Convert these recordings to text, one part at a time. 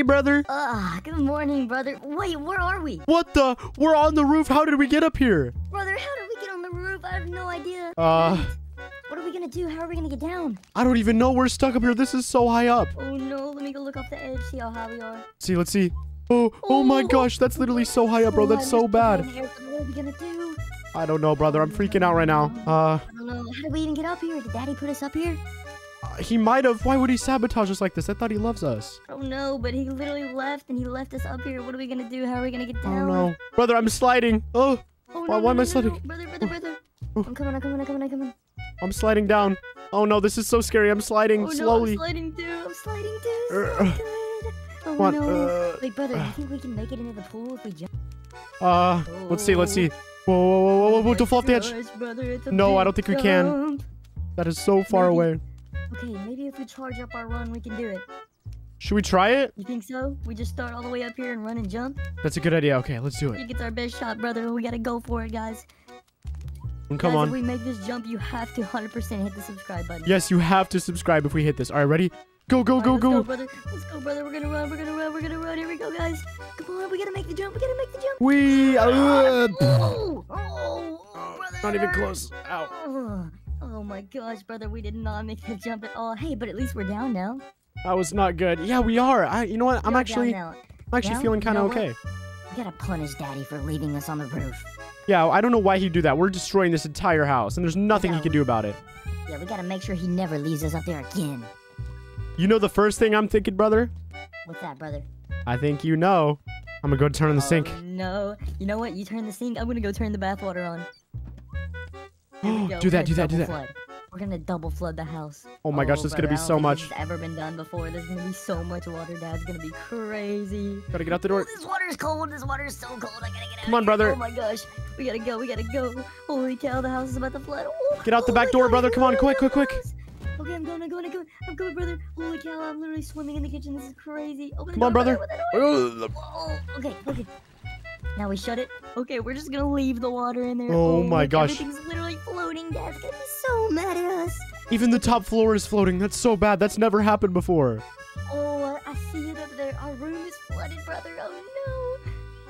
Hey, brother. Ah, good morning, brother. Wait, where are we? What the? We're on the roof. How did we get up here? Brother, how did we get on the roof? I have no idea. Uh, What are we gonna do? How are we gonna get down? I don't even know. We're stuck up here. This is so high up. Oh no, let me go look off the edge, see how high we are. See, let's see. Oh, oh my Oh. gosh. That's literally so high up, bro. That's so bad. What are we gonna do? I don't know, brother. I'm freaking out right now. Uh, I don't know. How did we even get up here? Did Daddy put us up here? He might have. Why would he sabotage us like this? I thought he loves us. Don't know, but he literally left and he left us up here. What are we gonna do? How are we gonna get down? Oh no. Brother, I'm sliding. Oh, Oh, Why- no, why no, am I no, no, sliding? no. Brother, brother, brother. Oh. I'm coming, I'm coming, I'm coming, I'm coming. I'm sliding down. Oh no, this is so scary. I'm sliding Oh no, slowly. I'm sliding too. I'm sliding too. It's Uh. Oh on. no. Uh, Wait, brother, you think we can make it into the pool if we jump? uh, let's see. Let's see. Whoa, whoa, whoa, whoa, whoa, whoa, don't fall off the edge. Brother, No, I don't think we can. jump. That is so far Maybe. away. Okay, maybe if we charge up our run, we can do it. Should we try it? You think so? We just start all the way up here and run and jump? That's a good idea. Okay, let's do it. I think it's our best shot, brother. We gotta go for it, guys. Come guys, If on. we make this jump, you have to 100% hit the subscribe button. Yes, you have to subscribe if we hit this. All right, ready? Go, go, go, let's go, go. brother. Let's go, brother. We're gonna run. We're gonna run. We're gonna run. Here we go, guys. Come on. We gotta make the jump. We gotta make the jump. We. Uh, Oh, oh, brother. not even close. Ow. Oh, my gosh, brother. We did not make the jump at all. Hey, but at least we're down now. That was not good. Yeah, we are. I. You know what? I'm actually. I'm actually feeling kind of know what? okay. We gotta punish Daddy for leaving us on the roof. Yeah, I don't know why he'd do that. We're destroying this entire house, and there's nothing he can do about it. Yeah, we gotta make sure he never leaves us up there again. You know the first thing I'm thinking, brother? What's that, brother? I think you know. I'm gonna go turn on the oh, sink. Oh, no. You know what? You turn the sink. I'm gonna go turn the bathwater on. Here we go. do that, do that, do that. Flood. We're gonna double flood the house. Oh my gosh, Oh, there's gonna be so much. This ever been done before. There's gonna be so much water. Dad's gonna be crazy. Gotta get out the Oh, door. this water's cold. This water's so cold. I gotta get out. Come on, brother. Oh my gosh. We gotta go. We gotta go. Holy cow, the house is about to flood. Oh, Get out the oh back door, gosh, brother. Come on, quick, quick, quick. Okay, I'm going. I'm going. I'm going. I'm going, brother. Holy cow, I'm literally swimming in the kitchen. This is crazy. Open the Come on, brother. open the door. Oh, okay, okay. Now we shut it. Okay, we're just gonna leave the water in there. Oh my look, gosh. Everything's literally floating. Dad's gonna be so mad at us. Even the top floor is floating. That's so bad. That's never happened before. Oh, I see it up there. Our room is flooded, brother. Oh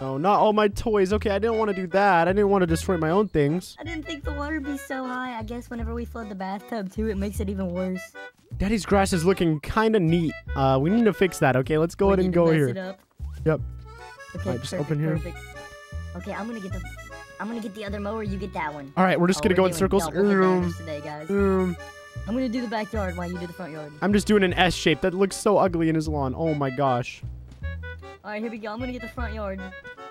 no. Oh, not all my toys. Okay, I didn't want to do that. I didn't want to destroy my own things. I didn't think the water would be so high. I guess whenever we flood the bathtub too, it makes it even worse. Daddy's grass is looking kind of neat. Uh, we need to fix that. Okay, let's go We ahead and go here. it up. Yep. Okay, Alright, just perfect, open here. perfect. Okay, I'm gonna get the. I'm gonna get the other mower. You get that one. All right, we're just Oh, gonna we're go in circles. Um, today, guys. um, I'm gonna do the backyard while you do the front yard. I'm just doing an S shape. That looks so ugly in his lawn. Oh my gosh. All right, here we go. I'm gonna get the front yard.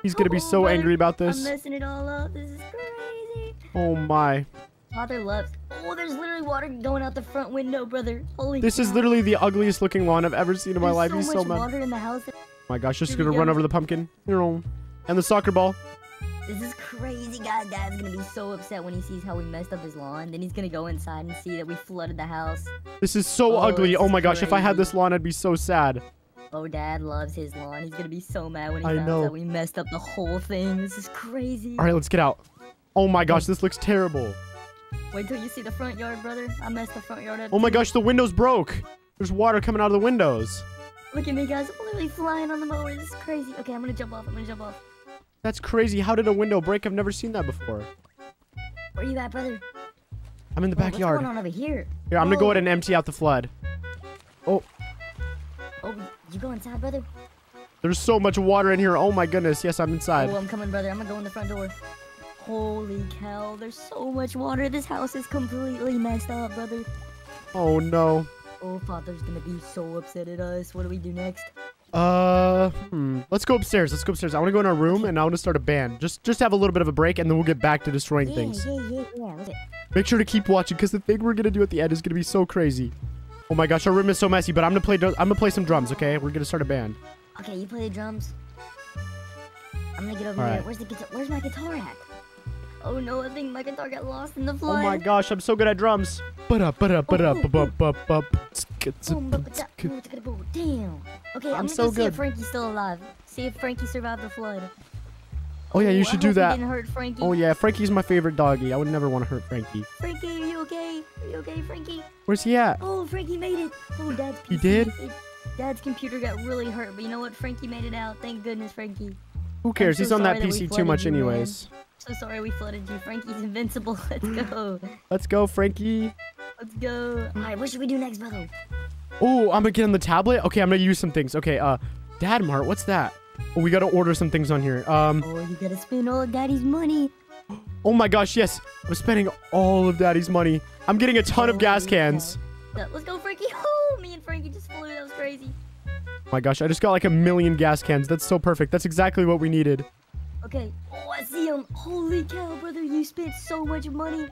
He's gonna be Oh, so brother, angry about this. I'm messing it all up. This is crazy. Oh my. Father loves. Oh, there's literally water going out the front window, brother. Holy. This is literally the ugliest looking lawn I've ever seen in my There's life. so He's much so mad. water in the house. My gosh, just gonna run over the pumpkin. You know, and the soccer ball. This is crazy, guys. Dad's gonna be so upset when he sees how we messed up his lawn. Then he's gonna go inside and see that we flooded the house. This is so Oh, ugly. Oh my gosh, if I had this lawn, I'd be so sad. Oh, Dad loves his lawn. He's gonna be so mad when he I finds know. out we messed up the whole thing. This is crazy. All right, let's get out. Oh my gosh, this looks terrible. Wait till you see the front yard, brother. I messed the front yard up. Oh my gosh, the windows broke. There's water coming out of the windows. Look at me, guys. I'm literally flying on the mower. This is crazy. Okay, I'm gonna jump off. I'm gonna jump off. That's crazy. How did a window break? I've never seen that before. Where are you at, brother? I'm in the Whoa, What's backyard. going on over here? Here, I'm gonna go ahead and empty out the flood. Oh. Oh, you go inside, brother? There's so much water in here. Oh my goodness. Yes, I'm inside. Oh, I'm coming, brother. I'm gonna go in the front door. Holy cow, there's so much water. This house is completely messed up, brother. Oh no. Oh, father's gonna be so upset at us. What do we do next? Uh, hmm. Let's go upstairs. Let's go upstairs. I want to go in our room and I want to start a band. Just, just have a little bit of a break, and then we'll get back to destroying Yeah, things. yeah, yeah, yeah. Make sure to keep watching, because the thing we're gonna do at the end is gonna be so crazy. Oh my gosh, our room is so messy. But I'm gonna play. I'm gonna play some drums. Okay, we're gonna start a band. Okay, you play the drums. I'm gonna get over All here. right. Where's the guitar? Where's my guitar at? Oh no, I think my guitar got lost in the flood. Oh my gosh, I'm so good at drums. But up, but up, but up, but up, up. Boom, ba, ba, da, boom, chicka, boom. Damn. Okay, I'm, I'm gonna so go see if Frankie's still alive. See if Frankie survived the flood. Oh yeah, you I should do that. Hurt Frankie. Oh yeah, Frankie's my favorite doggy. I would never want to hurt Frankie. Frankie, are you okay? Are you okay, Frankie? Where's he at? Oh, Frankie made it. Oh, Dad's PC. He did? It- Dad's computer got really hurt, but you know what? Frankie made it out. Thank goodness, Frankie. Who cares? so He's on that that PC too much you, man. So sorry we flooded you. Frankie's invincible. Let's go. Let's go, Frankie. Let's go. All right, what should we do next, brother? Oh, I'm gonna get on the tablet. Okay, I'm gonna use some things. Okay, uh, Dad Mart, what's that? Oh, we gotta order some things on here. Um, Oh, you gotta spend all of Daddy's money. oh my gosh, yes, I'm spending all of Daddy's money. I'm getting a ton of gas cans. cow. Let's go, Frankie. Oh, me and Frankie just flew. That was crazy. Oh my gosh, I just got like a million gas cans. That's so perfect. That's exactly what we needed. Okay. Oh, I see him. Holy cow, brother! You spent so much money.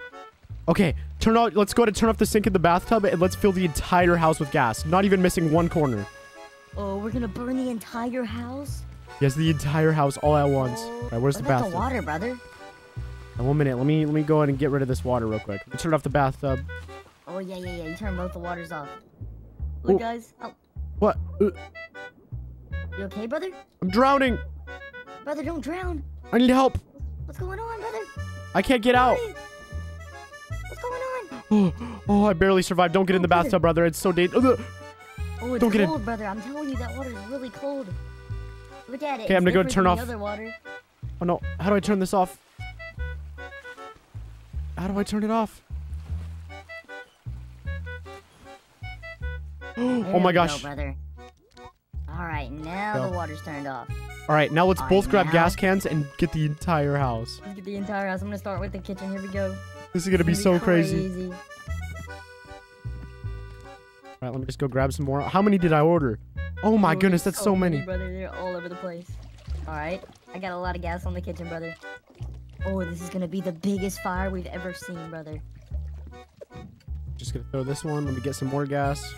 Okay, turn out. Let's go ahead and turn off the sink in the bathtub and let's fill the entire house with gas. Not even missing one corner. Oh, we're gonna burn the entire house. Yes, the entire house all at once. All right, where's what the bathtub? the water, brother? Now, one minute. Let me let me go ahead and get rid of this water real quick. Let me turn off the bathtub. Oh yeah, yeah, yeah. You turn both the waters off. Look, guys. Oh, What? Uh, you okay, brother? I'm drowning. Brother, don't drown. I need help. What's going on, brother? I can't get out. What's going on? Oh, oh, I barely survived. Don't get in the oh, brother. bathtub, brother. It's so dangerous. Oh, it's Don't get in. cold, brother. I'm telling you, that water is really cold. Look at it. Okay, I'm gonna go turn off- The other water. Oh no, how do I turn this off? How do I turn it off? oh my gosh. Go, brother. All right, now the water's turned off. All right, now let's All both right, grab now- gas cans and get the entire house. Let's get the entire house. I'm gonna start with the kitchen. Here we go. This is gonna be It's so crazy. crazy. All right, let me just go grab some more. How many did I order? Oh my Oh, goodness, that's so many. brother. They're all over the place. All right, I got a lot of gas on the kitchen, brother. Oh, this is gonna be the biggest fire we've ever seen, brother. Just gonna throw this one. Let me get some more gas.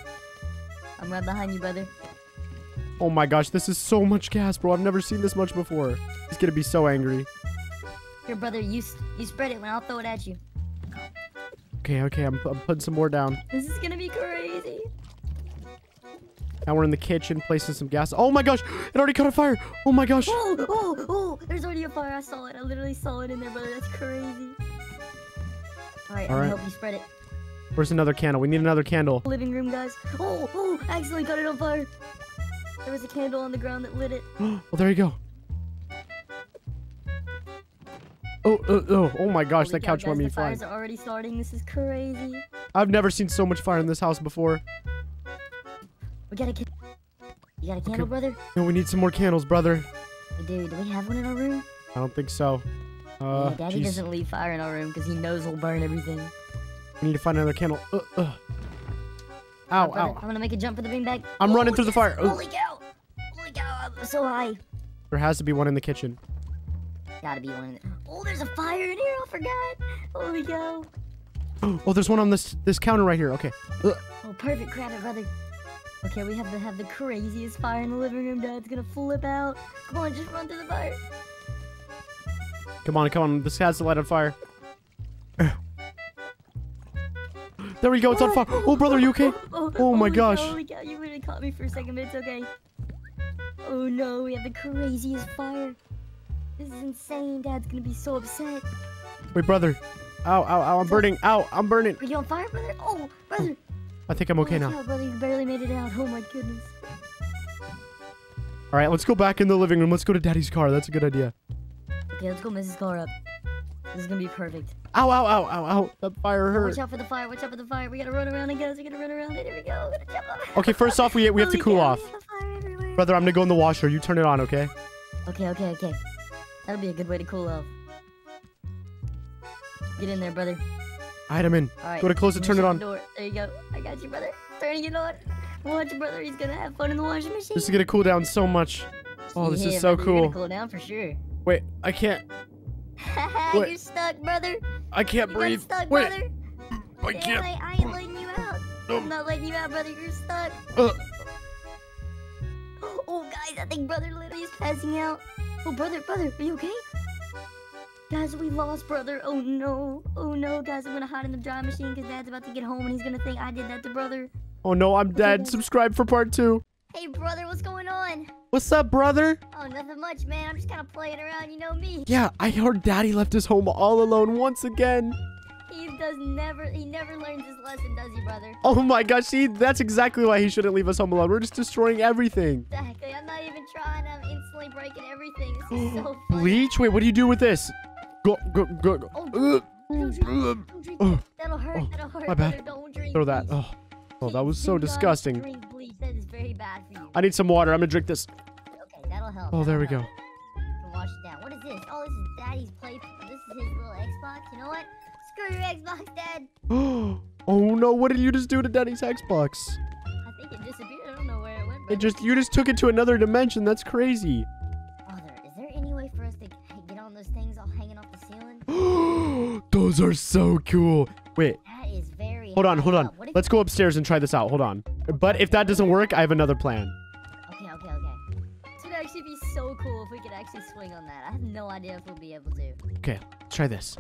I'm right behind you, brother. Oh my gosh, this is so much gas, bro. I've never seen this much before. He's gonna be so angry. Here, brother, you you spread it, and I'll throw it at you. Okay, okay, I'm, I'm putting some more down. This is gonna be crazy. Now we're in the kitchen, placing some gas. Oh my gosh, it already caught a fire. Oh my gosh. Oh, oh, oh! There's already a fire. I saw it. I literally saw it in there, brother. That's crazy. All right, All right. I'm All gonna right. help you spread it. Where's another candle? We need another candle. Living room, guys. Oh, oh! I accidentally got it on fire. There was a candle on the ground that lit it. well, there you go. Oh, oh, oh, oh my gosh, Holy that couch guys, let me the fly. fires already starting. This is crazy. I've never seen so much fire in this house before. We got a can- You got a candle, brother? No, we need some more candles, brother. Hey, dude, do we have one in our room? I don't think so. Uh, yeah, Daddy jeez. doesn't leave fire in our room because he knows we'll burn everything. We need to find another candle. Uh, uh. Ow, brother, ow. I'm gonna make a jump for the beanbag. I'm Oh, running through the fire. Holy cow! So high. There has to be one in the kitchen. Gotta be one. In there. Oh, there's a fire in here. I forgot. Holy cow! Oh, there's one on this this counter right here. Okay. Uh, Oh, perfect. Grab it, brother. Okay, we have to have the craziest fire in the living room. Dad's gonna flip out. Come on, just run through the fire. come on, come on. This has to light on fire. there we go. It's on fire. Oh, brother, are you okay? Oh, Oh my gosh. Holy cow, you really caught me for a second, but it's okay. Oh no, we have the craziest fire. This is insane. Dad's gonna be so upset. Wait, brother. Ow, ow, ow. I'm burning. Ow, I'm burning. Are you on fire, brother? Oh, brother. I think I'm okay Holy now. cow, brother, you barely made it out. Oh my goodness. All right, let's go back in the living room. Let's go to Daddy's car. That's a good idea. Okay, let's go mess this car up. This is gonna be perfect. Ow, ow, ow, ow, ow. That fire hurt. Watch out for the fire. Watch out for the fire. We gotta run around it, guys. We gotta run around it. Here we go. We gotta jump up. Okay, first off, we we have to oh, Holy cool off. We have fire everywhere. Brother, I'm gonna go in the washer. You turn it on, okay? Okay, okay, okay. That'll be a good way to cool off. Get in there, brother. All right, I'm in. All right. Go to close it, turn it on. the door. There you go. I got you, brother. Turning it on. Watch, brother. He's gonna have fun in the washing machine. This is gonna cool down so much. Oh, this Yeah, is so brother, cool. gonna cool down for sure. Wait, I can't. you're stuck, brother. I can't You breathe. stuck, Wait, brother. I can't. I, I ain't letting you out. No. I'm not letting you out, brother. You're stuck. Uh, Oh, guys, I think brother literally is passing out. Oh, brother, brother, are you okay? Guys, we lost brother. Oh no. Oh no, guys, I'm gonna hide in the dry machine because dad's about to get home and he's gonna think I did that to brother. oh no, I'm dead. Subscribe for part two. Hey, brother, what's going on? What's up, brother? Oh, nothing much, man. I'm just kind of playing around. You know me. Yeah, I heard Daddy left his home all alone once again. He does never. He never learns his lesson, does he, brother? Oh my gosh, see, that's exactly why he shouldn't leave us home alone. We're just destroying everything. Exactly. I'm not even trying. I'm instantly breaking everything. This is so funny. Bleach? Wait, what do you do with this? Go, go, go, go. Oh. Don't drink, don't drink Oh, that. That'll hurt. oh, That'll hurt. my bad. Don't drink. Throw that. Oh, oh that was so do disgusting. Drink bleach. That is very bad for you. I need some water. I'm gonna drink this. Okay, that'll help. Oh, there we that'll go. help. Can wash it down. What is this? Oh, this is Daddy's play. This is his little Xbox. You know what? Screw your Xbox, Dad. oh no, what did you just do to Daddy's Xbox? I think it disappeared. I don't know where it went. It just you just took it to another dimension. That's crazy. Oh, Father, is there any way for us to get on those things all hanging off the ceiling? Those are so cool. Wait, That is very. hold on, hold on. up. What if Let's go upstairs and try this out. Hold on. But if that doesn't work, I have another plan. Okay, okay, okay. This would actually be so cool if we could actually swing on that. I have no idea if we'll be able to. Okay, try this.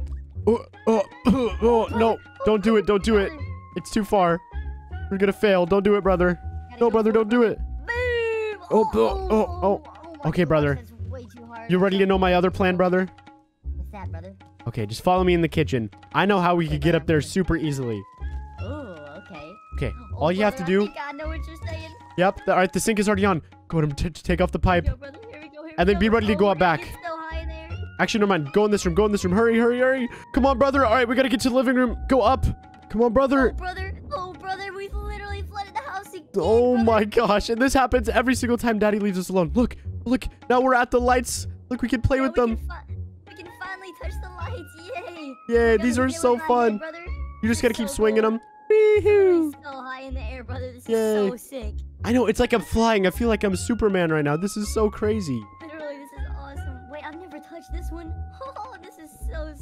Oh, oh, oh, oh, no, don't do it, don't do it. It's too far. We're gonna fail. Don't do it, brother. No, brother, don't do it. Oh, oh, oh, oh. Okay, brother. that's way too hard. You ready to know my other plan, brother? What's that, brother? Okay, just follow me in the kitchen. I know how we could get up there super easily. Oh, okay. Okay, Oh, all you have to do. I know what you're saying. Yep, the, all right, the sink is already on. Go ahead and take off the pipe. Here we go, brother. Here we go. Here And then be ready to Oh, go gonna back. Actually, never mind. Go in this room. Go in this room. Hurry, hurry, hurry. Come on, brother. All right, we gotta get to the living room. Go up. Come on, brother. Oh, brother. Oh, brother. We've literally flooded the house again. Oh brother. my gosh. And this happens every single time Daddy leaves us alone. Look, look. Now we're at the lights. Look, we can play Yeah, with them. Can we can finally touch the lights. Yay. Yeah, these are so here, fun. brother. You just gotta is keep so swinging cool. them. Wee-hoo. so high in the air, brother. This Yay. is so sick. I know, it's like I'm flying. I feel like I'm Superman right now. This is so crazy.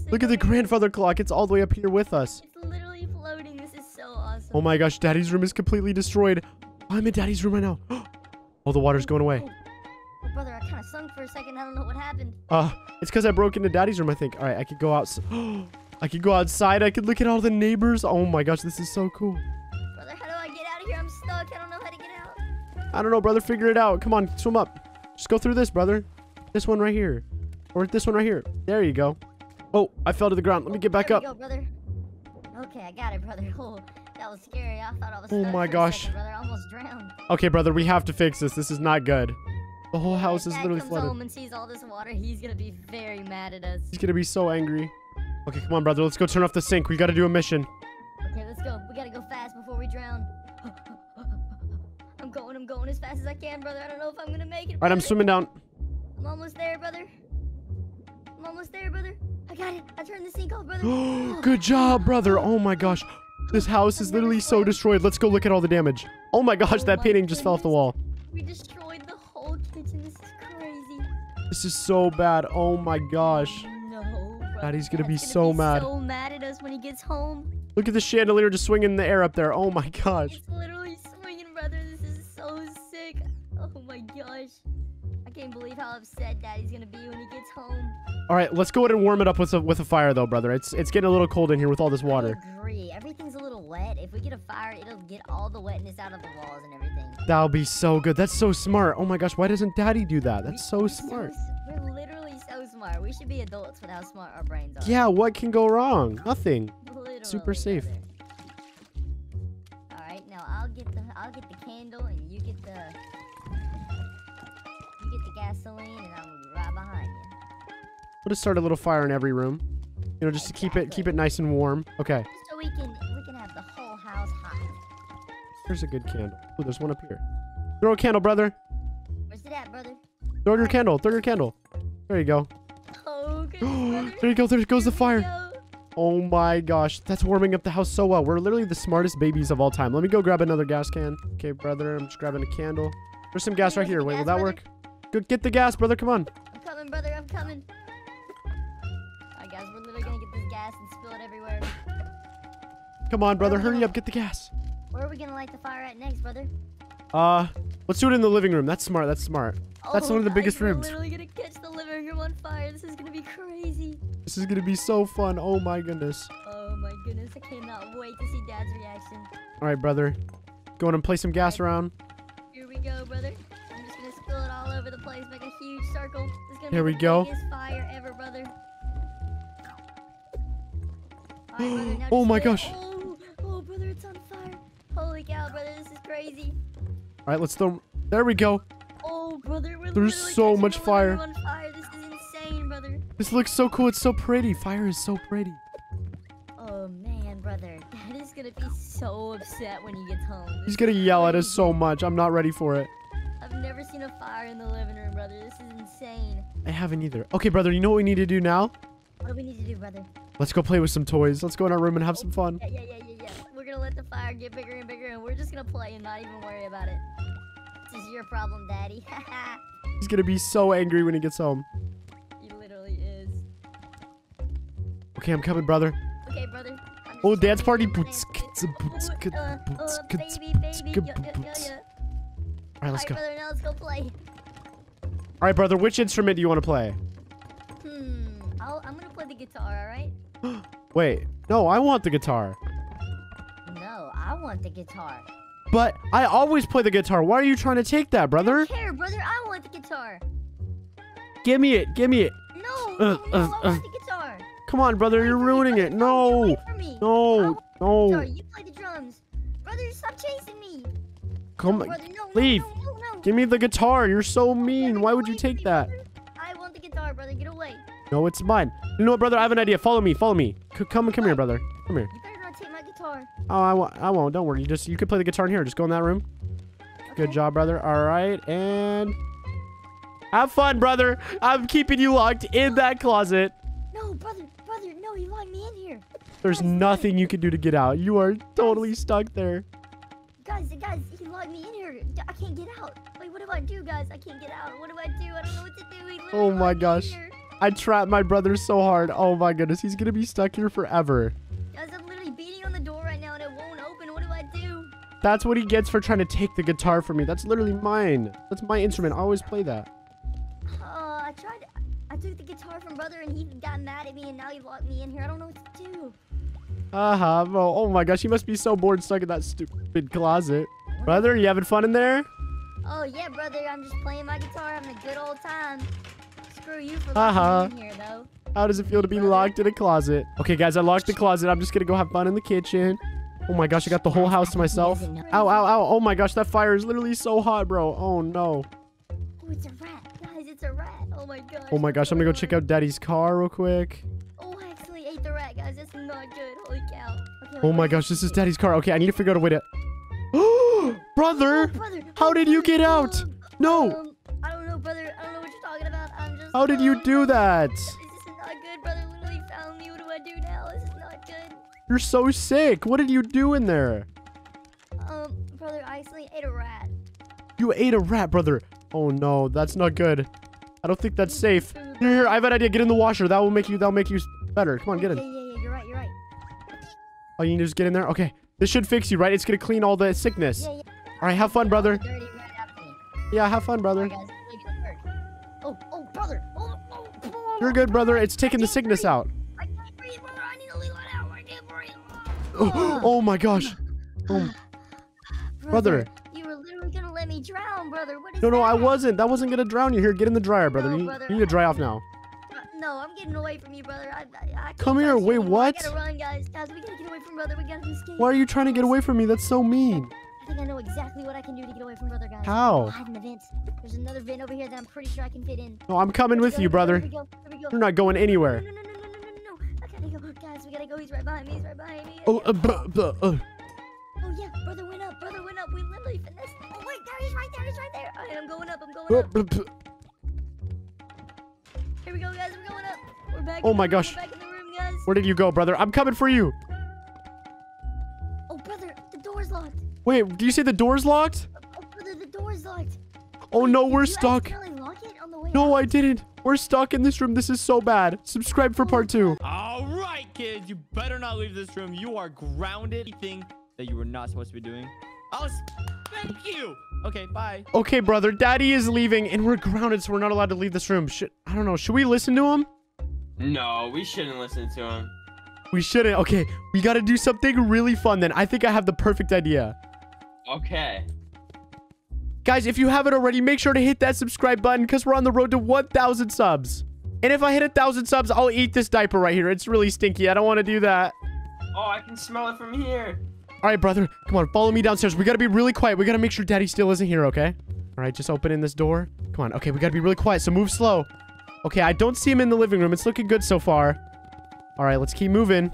Look at the grandfather clock. It's all the way up here with us. It's literally floating. This is so awesome. Oh my gosh, Daddy's room is completely destroyed. I'm in Daddy's room right now. Oh, the water's going away. Oh, brother, I kind of sunk for a second. I don't know what happened. Uh, it's because I broke into Daddy's room, I think. All right, I could go out. I could go outside. I could look at all the neighbors. Oh my gosh, this is so cool. Brother, how do I get out of here? I'm stuck. I don't know how to get out. I don't know, brother. Figure it out. Come on, swim up. Just go through this, brother. This one right here. Or this one right here. There you go. Oh, I fell to the ground. Let me get back up. go, brother. Okay, I got it, brother. Oh, that was scary. I thought I was Oh my gosh. second, brother. I almost drowned. Okay, brother, we have to fix this. This is not good. The whole house is literally comes flooded. home and sees all this water, he's gonna be very mad at us. He's gonna be so angry. Okay, come on, brother. Let's go turn off the sink. We gotta do a mission. Okay, let's go. We gotta go fast before we drown. I'm going. I'm going as fast as I can, brother. I don't know if I'm gonna make it. All right, I'm swimming down. I'm almost there, brother. Almost there, brother. I got it. I turned the sink off, brother. Oh. Good job, brother. Oh my gosh. This house is literally so destroyed. Let's go look at all the damage. Oh my gosh, Oh that painting just fell off the wall. We destroyed the whole kitchen. This is crazy. This is so bad. Oh my gosh. No. Daddy's gonna be so mad. So mad at us when he gets home. Look at the chandelier just swinging in the air up there. Oh my gosh. It's literally swinging, brother. This is so sick. Oh my gosh. I can't believe how upset Daddy's gonna be when he gets home. All right, let's go ahead and warm it up with a with a fire though, brother. It's it's getting a little cold in here with all this water. I agree. Everything's a little wet. If we get a fire, it'll get all the wetness out of the walls and everything. That'll be so good. That's so smart. Oh my gosh, why doesn't Daddy do that? That's so We're smart. s- we're literally so smart. We should be adults with how smart our brains are. Yeah, what can go wrong? Nothing. Literally, super safe. brother. Gasoline and I'm right behind you. We'll just start a little fire in every room. You know, just to keep it keep it nice and warm. Okay, so we can we can have the whole house hot. here's a good candle. Oh, there's one up here. Throw a candle, brother. Where's it at, brother? Throw your candle. Throw your candle. There you go. Oh, good there you go. There goes the fire. go. Oh my gosh, that's warming up the house so well. We're literally the smartest babies of all time. Let me go grab another gas can. Okay, brother, I'm just grabbing a candle. There's some gas right here. Wait, will that work? Go get the gas, brother. Come on. I'm coming, brother. I'm coming. Alright, guys, we're literally gonna get this gas and spill it everywhere. Come on, brother. Hurry gonna- up. Get the gas. Where are we gonna light the fire at next, brother? Uh, let's do it in the living room. That's smart. That's smart. That's oh, one of the biggest we're rooms. literally gonna catch the living room on fire. This is gonna be crazy. This is gonna be so fun. Oh my goodness. Oh my goodness, I cannot wait to see Dad's reaction. All right, brother. Go on and play some gas around. Here we go, brother. I'm just gonna spill it all over the place, make a huge circle. Here we go. ever, brother. Alright, brother, Oh my gosh. Oh, oh, brother, it's on fire. Holy cow, brother, this is crazy. All right, let's throw. There we go. Oh, brother, we're There's so much fire. fire. This is insane, brother. This looks so cool. It's so pretty. Fire is so pretty. Oh man, brother, Dad is gonna be so upset when he gets home. He's gonna yell at us so much. I'm not ready for it. I've never seen a fire in the living room, brother. This is insane. I haven't either. Okay, brother. You know what we need to do now? What do we need to do, brother? Let's go play with some toys. Let's go in our room and have some fun. Yeah, yeah, yeah, yeah, yeah. We're gonna let the fire get bigger and bigger, and we're just gonna play and not even worry about it. This is your problem, Daddy. He's gonna be so angry when he gets home. he literally is. Okay, I'm coming, brother. Okay, brother. Oh, dance party. Boots, boots, boots, uh, uh, boots, baby, kit, yeah, yeah, yeah, boots. yeah. All right, let's Alright, go. brother, now let's go play. All right, brother. Which instrument do you want to play? Hmm. I'll, I'm gonna play the guitar, alright? Wait. No, I want the guitar. No, I want the guitar. But I always play the guitar. Why are you trying to take that, I brother? don't care, brother. I want the guitar. Give me it. Give me it. No, Uh, no, no, uh, I uh. want the guitar. Come on, brother. You're Away me, ruining it. No. away from me. No. No. You play the drums. Brother, stop chasing me. Come no, on. brother, no, leave. No. Give me the guitar. You're so mean. Why would you take that? I want the guitar, brother. Get away. No, it's mine. You know what, brother? I have an idea. Follow me. Follow me. C- come, come here, brother. Come here. You better not take my guitar. Oh, I won't. I won't. Don't worry. You just you can play the guitar in here. Just go in that room. Good job, brother. All right, and have fun, brother. I'm keeping you locked in that closet. No, brother, brother, no, you locked me in here. There's nothing you can do to get out. You are totally stuck there. Guys, guys, I can't get out. Wait, what do I do, guys? I can't get out. What do I do? I don't know what to do. Literally Oh my locked me in gosh. here. I trapped my brother so hard. Oh my goodness, he's gonna be stuck here forever. Guys, I'm literally beating on the door right now and it won't open. What do I do? That's what he gets for trying to take the guitar from me. That's literally mine. That's my instrument. I always play that. Uh, I tried. I took the guitar from brother and he got mad at me and now he locked me in here. I don't know what to do. Uh-huh. Oh, oh my gosh, he must be so bored stuck in that stupid closet. Brother, you having fun in there? Oh yeah, brother. I'm just playing my guitar, I'm having a good old time. Screw you for Uh-huh. locking here, though. How does it feel to be locked in a closet? Okay, guys, I locked the closet. I'm just gonna go have fun in the kitchen. Oh my gosh, I got the whole house to myself. Ow, ow, ow. Oh my gosh, that fire is literally so hot, bro. Oh no. Oh, it's a rat, guys. It's a rat. Oh my gosh. Oh my gosh, I'm gonna go check out Daddy's car real quick. Oh, I actually ate the rat, guys. That's not good. Holy cow. Okay, Oh my gosh, this is Daddy's car. Okay, I need to figure out a way to... Oh, Brother! brother. How did you get out? um, No! Um, I don't know, brother. I don't know what you're talking about. I'm just. How did you um, do that? This is not good, brother. Literally found me. What do I do now? This is not good. You're so sick. What did you do in there? Um, brother, I accidentally ate a rat. You ate a rat, brother. Oh no, that's not good. I don't think that's safe. Here, here, I have an idea. Get in the washer. That will make you. That'll make you better. Come on, get Yeah, in. yeah, yeah. You're right. You're right. Oh, you need to just get in there. Okay, this should fix you, right? It's gonna clean all the sickness. Yeah, yeah. All right, have fun, brother. Dirty rat after me. Yeah, have fun, brother. Alright, guys, it's really gonna work. Oh, oh, brother. Oh, oh, oh. You're good, brother. It's taking the sickness out. I can't breathe, brother. I need to let out. I can't breathe. Oh, oh my gosh. Oh, Brother. You were literally gonna let me drown, brother. What is no, no, I wasn't. That wasn't gonna drown you. Here, get in the dryer, brother. No, you, brother, you need to dry off now. Uh, No, I'm getting away from you, brother. I, I, I Come here, you wait, what? I gotta run, guys. Guys, we gotta get away from brother. We gotta escape. Why are you trying to get away from me? That's so mean. I think I know exactly what I can do to get away from brother, guys. How? Hide in a vent. There's another vent over here that I'm pretty sure I can fit in. No, I'm coming with go, you, here we go, brother. Here go, here You're not going anywhere. no, no, no, no, no, no, no. I gotta go, guys. We gotta go. He's right behind me. He's right behind me. Oh, uh, buh, buh, uh. Oh yeah, brother went up. Brother went up. We literally finessed. Oh wait, there he's right there. He's right there. Alright, I'm going up. I'm going Uh, up. buh, buh. Here we go, guys. We're going up. We're back. Oh the my gosh. We're back in the room, guys. Where did you go, brother? I'm coming for you. Wait, do you say the door's locked? Oh brother, the door's locked. Oh Wait, no, we're stuck. accidentally lock it on the way No, out? I didn't. We're stuck in this room. This is so bad. Subscribe for part two. All right, kids, you better not leave this room. You are grounded. Anything that you were not supposed to be doing. I'll s- thank you. Okay, bye. Okay, brother. Daddy is leaving, and we're grounded, so we're not allowed to leave this room. Should I don't know. Should we listen to him? No, we shouldn't listen to him. We shouldn't. Okay, we got to do something really fun. Then I think I have the perfect idea. Okay. Guys, if you haven't already, make sure to hit that subscribe button because we're on the road to 1,000 subs. And if I hit 1,000 subs, I'll eat this diaper right here. It's really stinky. I don't want to do that. Oh, I can smell it from here. All right, brother. Come on, follow me downstairs. We gotta be really quiet. We gotta make sure Daddy still isn't here, okay? All right, just opening this door. Come on. Okay, we gotta be really quiet, so move slow. Okay, I don't see him in the living room. It's looking good so far. All right, let's keep moving.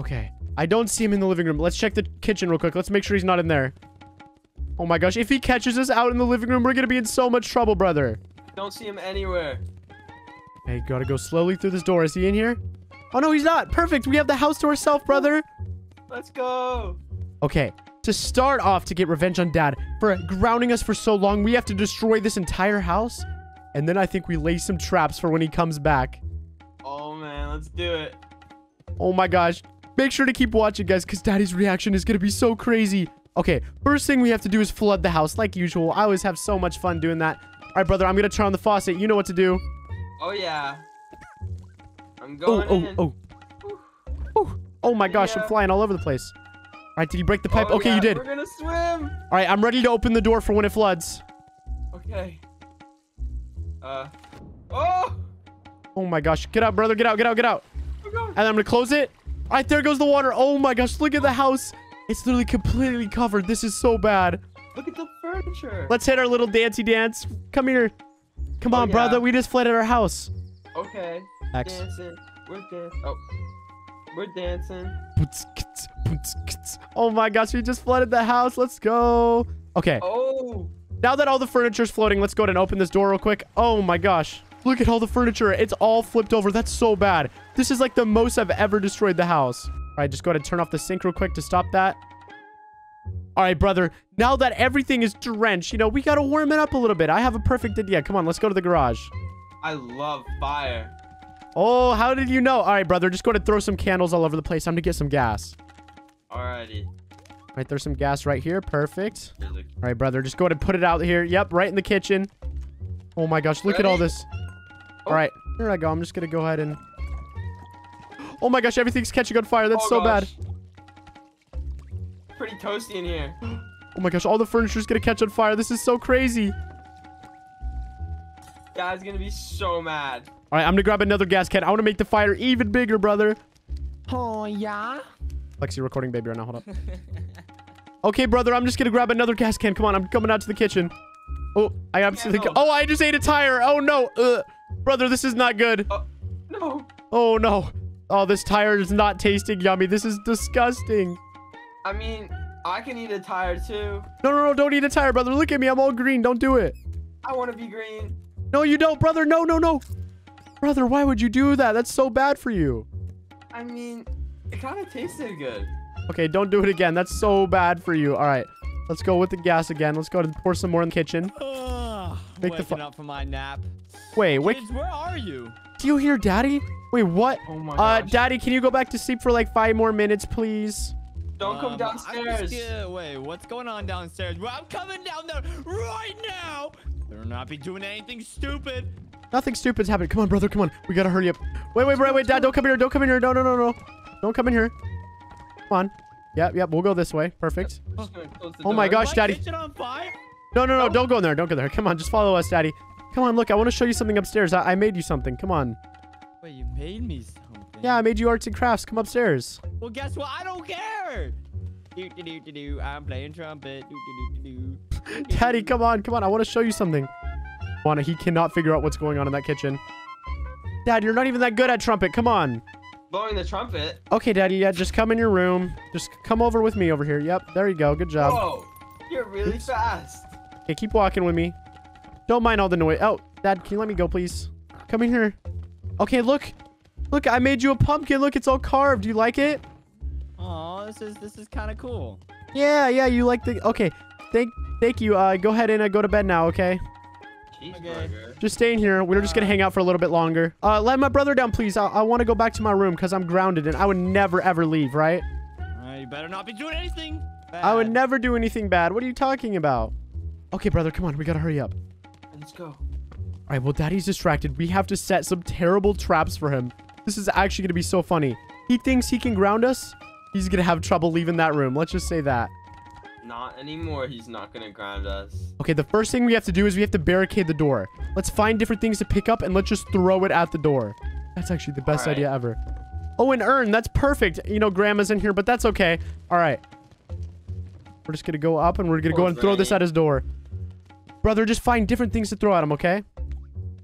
Okay, I don't see him in the living room. Let's check the kitchen real quick. Let's make sure he's not in there. Oh my gosh, if he catches us out in the living room, we're gonna be in so much trouble, brother. Don't see him anywhere. Hey, gotta go slowly through this door. Is he in here? Oh no, he's not. Perfect. We have the house to ourselves, brother. Let's go. Okay, to start off to get revenge on Dad for grounding us for so long, we have to destroy this entire house. And then I think we lay some traps for when he comes back. Oh man, let's do it. Oh my gosh. Make sure to keep watching, guys, because Daddy's reaction is going to be so crazy. Okay, first thing we have to do is flood the house like usual. I always have so much fun doing that. All right, brother, I'm going to turn on the faucet. You know what to do. Oh yeah. I'm Oh, going oh, in. oh. Oh, oh my gosh, I'm flying all over the place. All right, did you break the pipe? Oh, okay, yeah, you did. We're gonna swim. All right, I'm ready to open the door for when it floods. Okay. Uh. Oh. Oh my gosh. Get out, brother. Get out, get out, get out. Oh. And I'm gonna close it. All right, there goes the water. Oh my gosh, look at the house. It's literally completely covered. This is so bad. Look at the furniture. Let's hit our little dancey dance. Come here. Come Oh, on, yeah. brother. We just flooded our house. Okay. X. Dancing. We're dancing. Oh. We're dancing. Oh my gosh, we just flooded the house. Let's go. Okay, Oh. now that all the furniture's floating, let's go ahead and open this door real quick. Oh my gosh. Look at all the furniture. It's all flipped over. That's so bad. This is like the most I've ever destroyed the house. All right, just go ahead and turn off the sink real quick to stop that. All right, brother. Now that everything is drenched, you know, we got to warm it up a little bit. I have a perfect idea. Come on, let's go to the garage. I love fire. Oh, how did you know? All right, brother. Just go to throw some candles all over the place. I'm going to get some gas. Alrighty. All right, there's some gas right here. Perfect. All right, brother. Just go ahead and put it out here. Yep, right in the kitchen. Oh my gosh, look at all this. Oh. All right, here I go. I'm just gonna go ahead and. Oh my gosh, everything's catching on fire. That's Oh, so bad. Pretty toasty in here. Oh my gosh, all the furniture's gonna catch on fire. This is so crazy. Dad's gonna be so mad. All right, I'm gonna grab another gas can. I want to make the fire even bigger, brother. Oh, yeah? Lexi, recording baby right now. Hold up. okay, brother, I'm just gonna grab another gas can. Come on, I'm coming out to the kitchen. Oh, I absolutely. Candle. Oh, I just ate a tire. Oh no, Ugh. brother, this is not good. Oh no. Oh no. Oh, this tire is not tasting yummy. This is disgusting. I mean, I can eat a tire too. No, no, no, don't eat a tire, brother. Look at me. I'm all green. Don't do it. I want to be green. No, you don't, brother. No, no, no. Brother, why would you do that? That's so bad for you. I mean, it kind of tasted good. Okay, don't do it again. That's so bad for you. All right. Let's go with the gas again. Let's go and pour some more in the kitchen. Ugh, Make the waking fu- up from my nap. Wait, wait. Kids, where are you? Do you hear daddy? Wait, what? Oh my Uh, daddy, can you go back to sleep for like five more minutes, please? Don't come Um, I'm downstairs. gonna- wait, what's going on downstairs? Well, I'm coming down there right now. Better not be doing anything stupid. Nothing stupid's happening. Come on, brother. Come on. We gotta hurry up. Wait, wait, wait, wait, dad. Don't come in here. Don't come in here. No, no, no, no. Don't come in here. Come on. Yep, yep. We'll go this way. Perfect. I'm just gonna close the Oh my gosh, Daddy. kitchen on fire? No, no, no. Oh. Don't go in there. Don't go there. Come on. Just follow us, daddy. Come on. Look, I want to show you something upstairs. I, I made you something. Come on. Wait, you made me something. Yeah, I made you arts and crafts. Come upstairs. Well, guess what? I don't care. Do do do do do. I'm playing trumpet. Do do do do do. Daddy, come on. Come on. I want to show you something. Juana, he cannot figure out what's going on in that kitchen. Dad, you're not even that good at trumpet. Come on. Blowing the trumpet. Okay, daddy. Yeah, just come in your room. Just come over with me over here. Yep. There you go. Good job. Whoa. You're really Oops. fast. Okay, keep walking with me. Don't mind all the noise. Oh, Dad, can you let me go, please? Come in here. Okay, look. Look, I made you a pumpkin. Look, it's all carved. Do you like it? Oh, this is this is kind of cool. Yeah, yeah, you like the... Okay, thank thank you. Uh, go ahead and uh, go to bed now, okay? Cheeseburger. Just staying here. We're just gonna hang out for a little bit longer. Uh, let my brother down, please. I, I want to go back to my room because I'm grounded and I would never, ever leave, right? Uh, you better not be doing anything. bad. I would never do anything bad. What are you talking about? Okay, brother, come on. We gotta hurry up. Let's go. All right, well, Daddy's distracted. We have to set some terrible traps for him. This is actually going to be so funny. He thinks he can ground us. He's going to have trouble leaving that room. Let's just say that. Not anymore. He's not gonna ground us. Okay, the first thing we have to do is we have to barricade the door. Let's find different things to pick up and let's just throw it at the door. That's actually the best All right. idea ever. Oh, an urn. That's perfect. You know, grandma's in here, but that's okay. All right. We're just gonna go up and we're gonna go and throw this at his door. Brother, just find different things to throw at him, okay?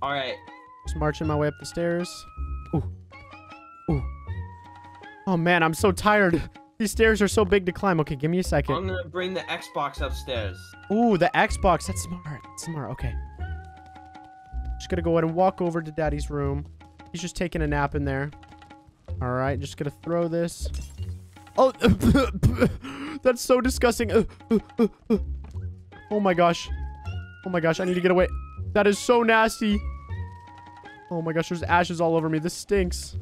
All right. Just marching my way up the stairs. Ooh. Ooh. Oh man, I'm so tired. These stairs are so big to climb. Okay, give me a second. I'm gonna bring the Xbox upstairs. Ooh, the Xbox. That's smart. That's smart. Okay. Just gonna go ahead and walk over to Daddy's room. He's just taking a nap in there. All right, just gonna throw this. Oh, that's so disgusting. Oh my gosh. Oh my gosh, I need to get away. That is so nasty. Oh my gosh, there's ashes all over me. This stinks.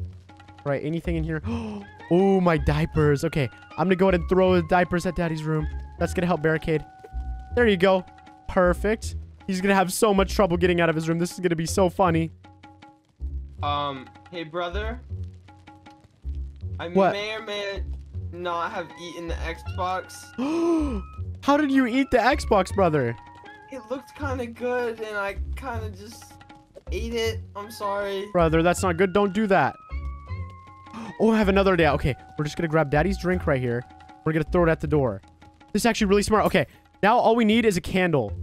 All right, anything in here? Oh, my diapers. Okay, I'm gonna go ahead and throw the diapers at Daddy's room. That's gonna help barricade. There you go. Perfect. He's gonna have so much trouble getting out of his room. This is gonna be so funny. Um, hey brother. I What? may or may not have eaten the Xbox. How did you eat the Xbox, brother? It looked kind of good, and I kind of just ate it. I'm sorry. Brother, that's not good. Don't do that. Oh, I have another idea. Okay, we're just gonna grab Daddy's drink right here. We're gonna throw it at the door. This is actually really smart. Okay, now all we need is a candle.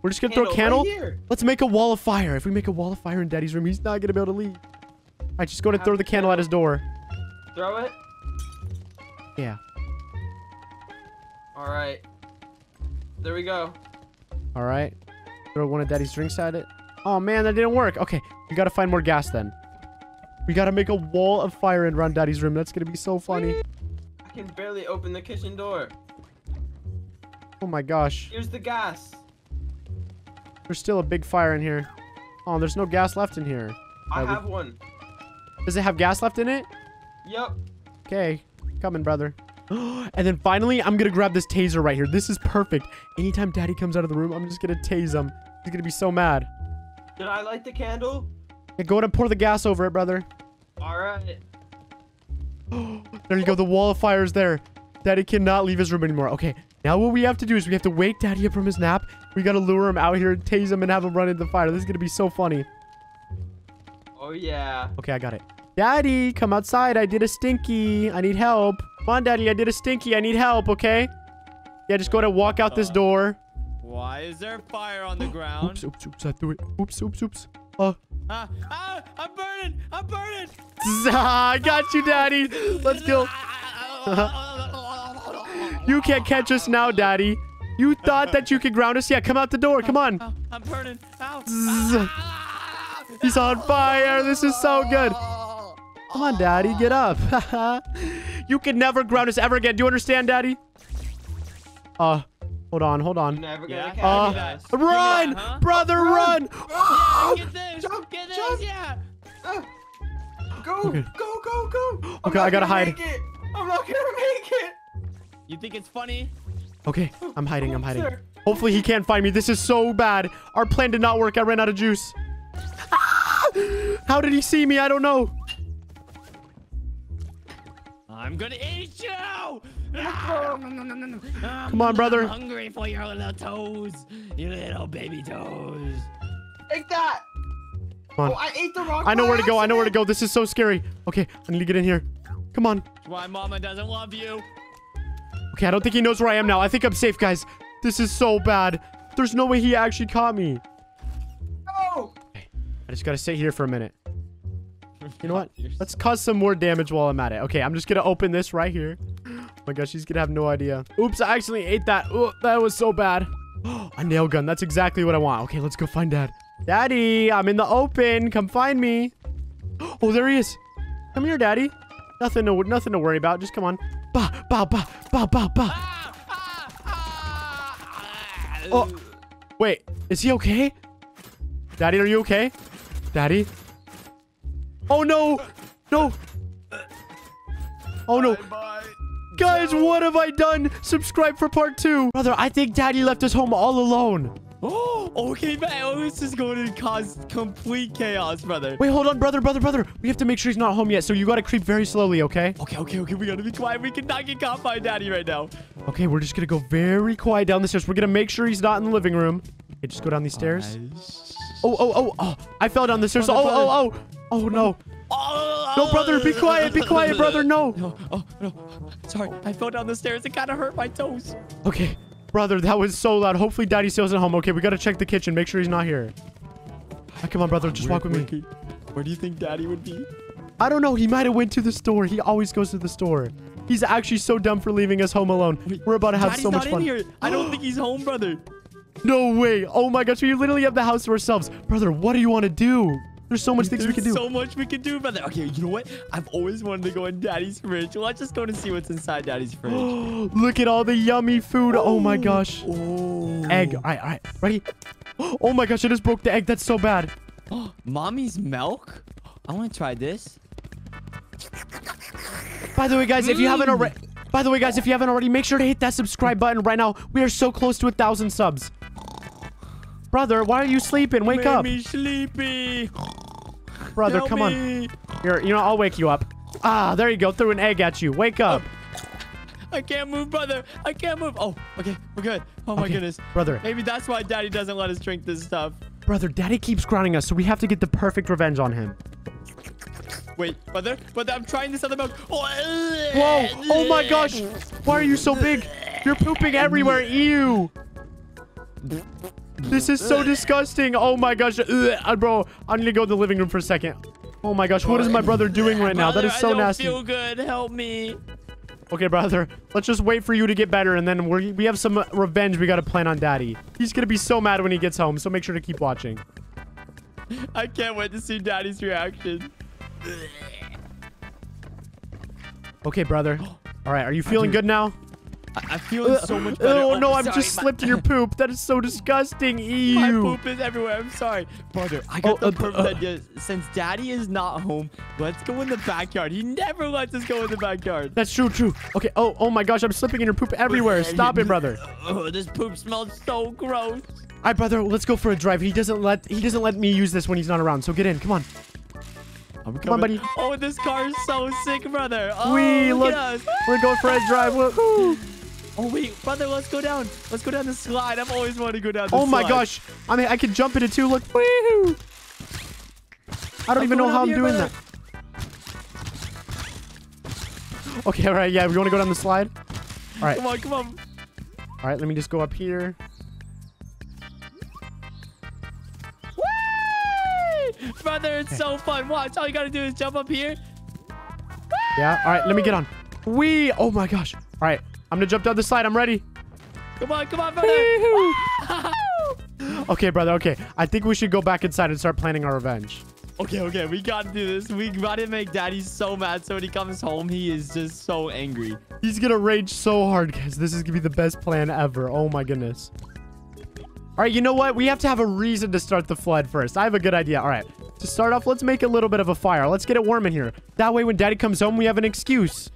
We're just gonna throw a candle. Right. Let's make a wall of fire. If we make a wall of fire in Daddy's room, he's not gonna be able to leave. All right, just go to Have throw the the candle at his door. Throw it. Yeah. All right. There we go. All right. Throw one of Daddy's drinks at it. Oh man, that didn't work. Okay, we gotta find more gas then. We gotta make a wall of fire and run Daddy's room. That's gonna be so funny. I can barely open the kitchen door. Oh my gosh. Here's the gas. There's still a big fire in here. Oh, there's no gas left in here. I Uh, we- have one. Does it have gas left in it? Yep. Okay, coming, brother. and then finally, I'm gonna grab this taser right here. This is perfect. Anytime Daddy comes out of the room, I'm just gonna tase him. He's gonna be so mad. Did I light the candle? Yeah, go ahead and pour the gas over it, brother. All right. There you go. The wall of fire is there. Daddy cannot leave his room anymore. Okay, now what we have to do is we have to wake Daddy up from his nap. We gotta lure him out here and tase him and have him run into the fire. This is gonna be so funny. Oh yeah. Okay, I got it. Daddy, come outside. I did a stinky. I need help. Come on, Daddy. I did a stinky. I need help, okay? Yeah, just go ahead and walk out this Uh, door. Why is there fire on the ground? Oops, oops, oops. I threw it. Oops, oops, oops. Uh, Ah, ah, I'm burning! I'm burning! I got you, Daddy. Let's go. You can't catch us now, Daddy. You thought that you could ground us? Yeah, come out the door. Come on. I'm burning! Ow! Ah! He's on fire. This is so good. Come on, Daddy. Get up. you can never ground us ever again. Do you understand, Daddy? Uh, hold on, hold on. never Yeah, gonna give me Uh, catch that. us. run, huh? brother, run. Yeah, get this! Jump, get this! jump. Yeah! Ah. Go, Okay. go, go, go. I'm Okay, I gotta hide. I'm not gonna make it. You think it's funny? Okay, I'm hiding, I'm hiding. Sir. Hopefully he can't find me. This is so bad. Our plan did not work. I ran out of juice. Ah! How did he see me? I don't know. I'm gonna eat you! Come on, brother. I'm hungry for your little toes. Your little baby toes. Take that. Come on. Oh, I ate the rock. I know where to go. I know where to go. This is so scary. Okay, I need to get in here. Come on. Why mama doesn't love you. Okay, I don't think he knows where I am now. I think I'm safe, guys. This is so bad. There's no way he actually caught me. No. I just gotta sit here for a minute. You know what? Let's cause some more damage while I'm at it. Okay, I'm just gonna open this right here. Oh my gosh, she's gonna have no idea. Oops, I accidentally ate that. Oh, that was so bad. a nail gun. That's exactly what I want. Okay, let's go find dad. Daddy, I'm in the open. Come find me. Oh, there he is. Come here, daddy. Nothing to nothing to worry about. Just come on. Bah, bah, bah. Ah, ah, ah. Oh. Wait, is he okay? Daddy, are you okay? Daddy? Oh no! No! Oh no! Bye. Guys, what have I done? Subscribe for part two. Brother, I think daddy left us home all alone. Oh, okay, man. Oh, this is going to cause complete chaos, brother. Wait, hold on, brother, brother, brother. We have to make sure he's not home yet, so you gotta creep very slowly, okay? Okay, okay, okay. We gotta be quiet. We cannot get caught by daddy right now. Okay, we're just gonna go very quiet down the stairs. We're gonna make sure he's not in the living room. Okay, just go down these stairs. Oh, oh, oh, oh. I fell down the stairs. Oh, oh, Brother, oh, oh. Oh, no. Oh, No, brother, be quiet. Be quiet, brother. No. No, oh, no. Sorry, I fell down the stairs. It kind of hurt my toes. Okay, brother, that was so loud. Hopefully, Daddy still isn't home. Okay, we gotta check the kitchen. Make sure he's not here. Ah, come on, brother. Just Where- walk with where me. Where do you think Daddy would be? I don't know. He might have went to the store. He always goes to the store. He's actually so dumb for leaving us home alone. Wait, We're about to have Daddy's so much not fun. in here. I don't think he's home, brother. No way. Oh my gosh, we literally have the house to ourselves. Brother, what do you want to do? There's so much things we can do. so much we can do, brother. Okay, you know what? I've always wanted to go in Daddy's fridge. Let's just go to see what's inside Daddy's fridge. Look at all the yummy food. Oh my gosh. Egg. All right, all right. Ready? Oh my gosh, I just broke the egg. That's so bad. Mommy's milk? I want to try this. By the way, guys, if you haven't Mm. already... By the way, guys, if you haven't already, make sure to hit that subscribe button right now. We are so close to a thousand subs. Brother, why are you sleeping? Wake Made up. me sleepy. Brother, Help come on. Here, you know, I'll wake you up. Ah, there you go. Threw an egg at you. Wake up. I can't move, brother. I can't move. Oh, okay. We're good. Oh, my Okay, goodness. Brother, Maybe that's why Daddy doesn't let us drink this stuff. brother, daddy keeps grounding us, so we have to get the perfect revenge on him. Wait, brother, brother, I'm trying this other milk. Whoa! Oh my gosh! Why are you so big? You're pooping everywhere. Ew! This is so disgusting. Oh my gosh. Ugh. Uh, Bro, I need to go to the living room for a second. Oh my gosh, what is my brother doing right now? That Brother, is so I don't nasty. feel good. Help me. Okay, brother. Let's just wait for you to get better, and then we we have some revenge we gotta plan on Daddy. He's gonna be so mad when he gets home, so make sure to keep watching. I can't wait to see Daddy's reaction. Okay, brother. All right, are you feeling good now? I, I'm feeling so much better. Oh, no, I've sorry, just slipped in your poop. That is so disgusting. Ew. My poop is everywhere. I'm sorry. Brother, I got Oh, the uh, perfect uh. idea. Since Daddy is not home, let's go in the backyard. He never lets us go in the backyard. That's true, true. Okay. Oh, oh my gosh, I'm slipping in your poop everywhere. Stop it, brother. Oh, this poop smells so gross. All right, brother, let's go for a drive. He doesn't let he doesn't let me use this when he's not around. So get in. Come on. I'm Come on, buddy. Oh, this car is so sick, brother. Oh, Wee, look look. We're going for a drive. Woohoo. Oh, wait, brother, let's go down. Let's go down the slide. I've always wanted to go down the slide. Oh my slide. gosh. I mean, I can jump in it too. Look. Woohoo. I don't I'm even know how I'm here, doing brother. that. Okay, all right. Yeah, we want to go down the slide. All right. Come on, come on. All right, let me just go up here. Whee! Brother, it's so fun. Watch. All you gotta do is jump up here. Yeah. All right, let me get on. We. Oh my gosh. All right. I'm to jump down the slide. I'm ready. Come on, come on, brother. Okay, brother. Okay. I think we should go back inside and start planning our revenge. Okay, okay, we gotta do this. We gotta make Daddy so mad so when he comes home, he is just so angry. He's gonna rage so hard, guys. This is gonna be the best plan ever. Oh my goodness. All right, you know what? We have to have a reason to start the flood first. I have a good idea. All right. To start off, let's make a little bit of a fire. Let's get it warm in here. That way, when Daddy comes home, we have an excuse.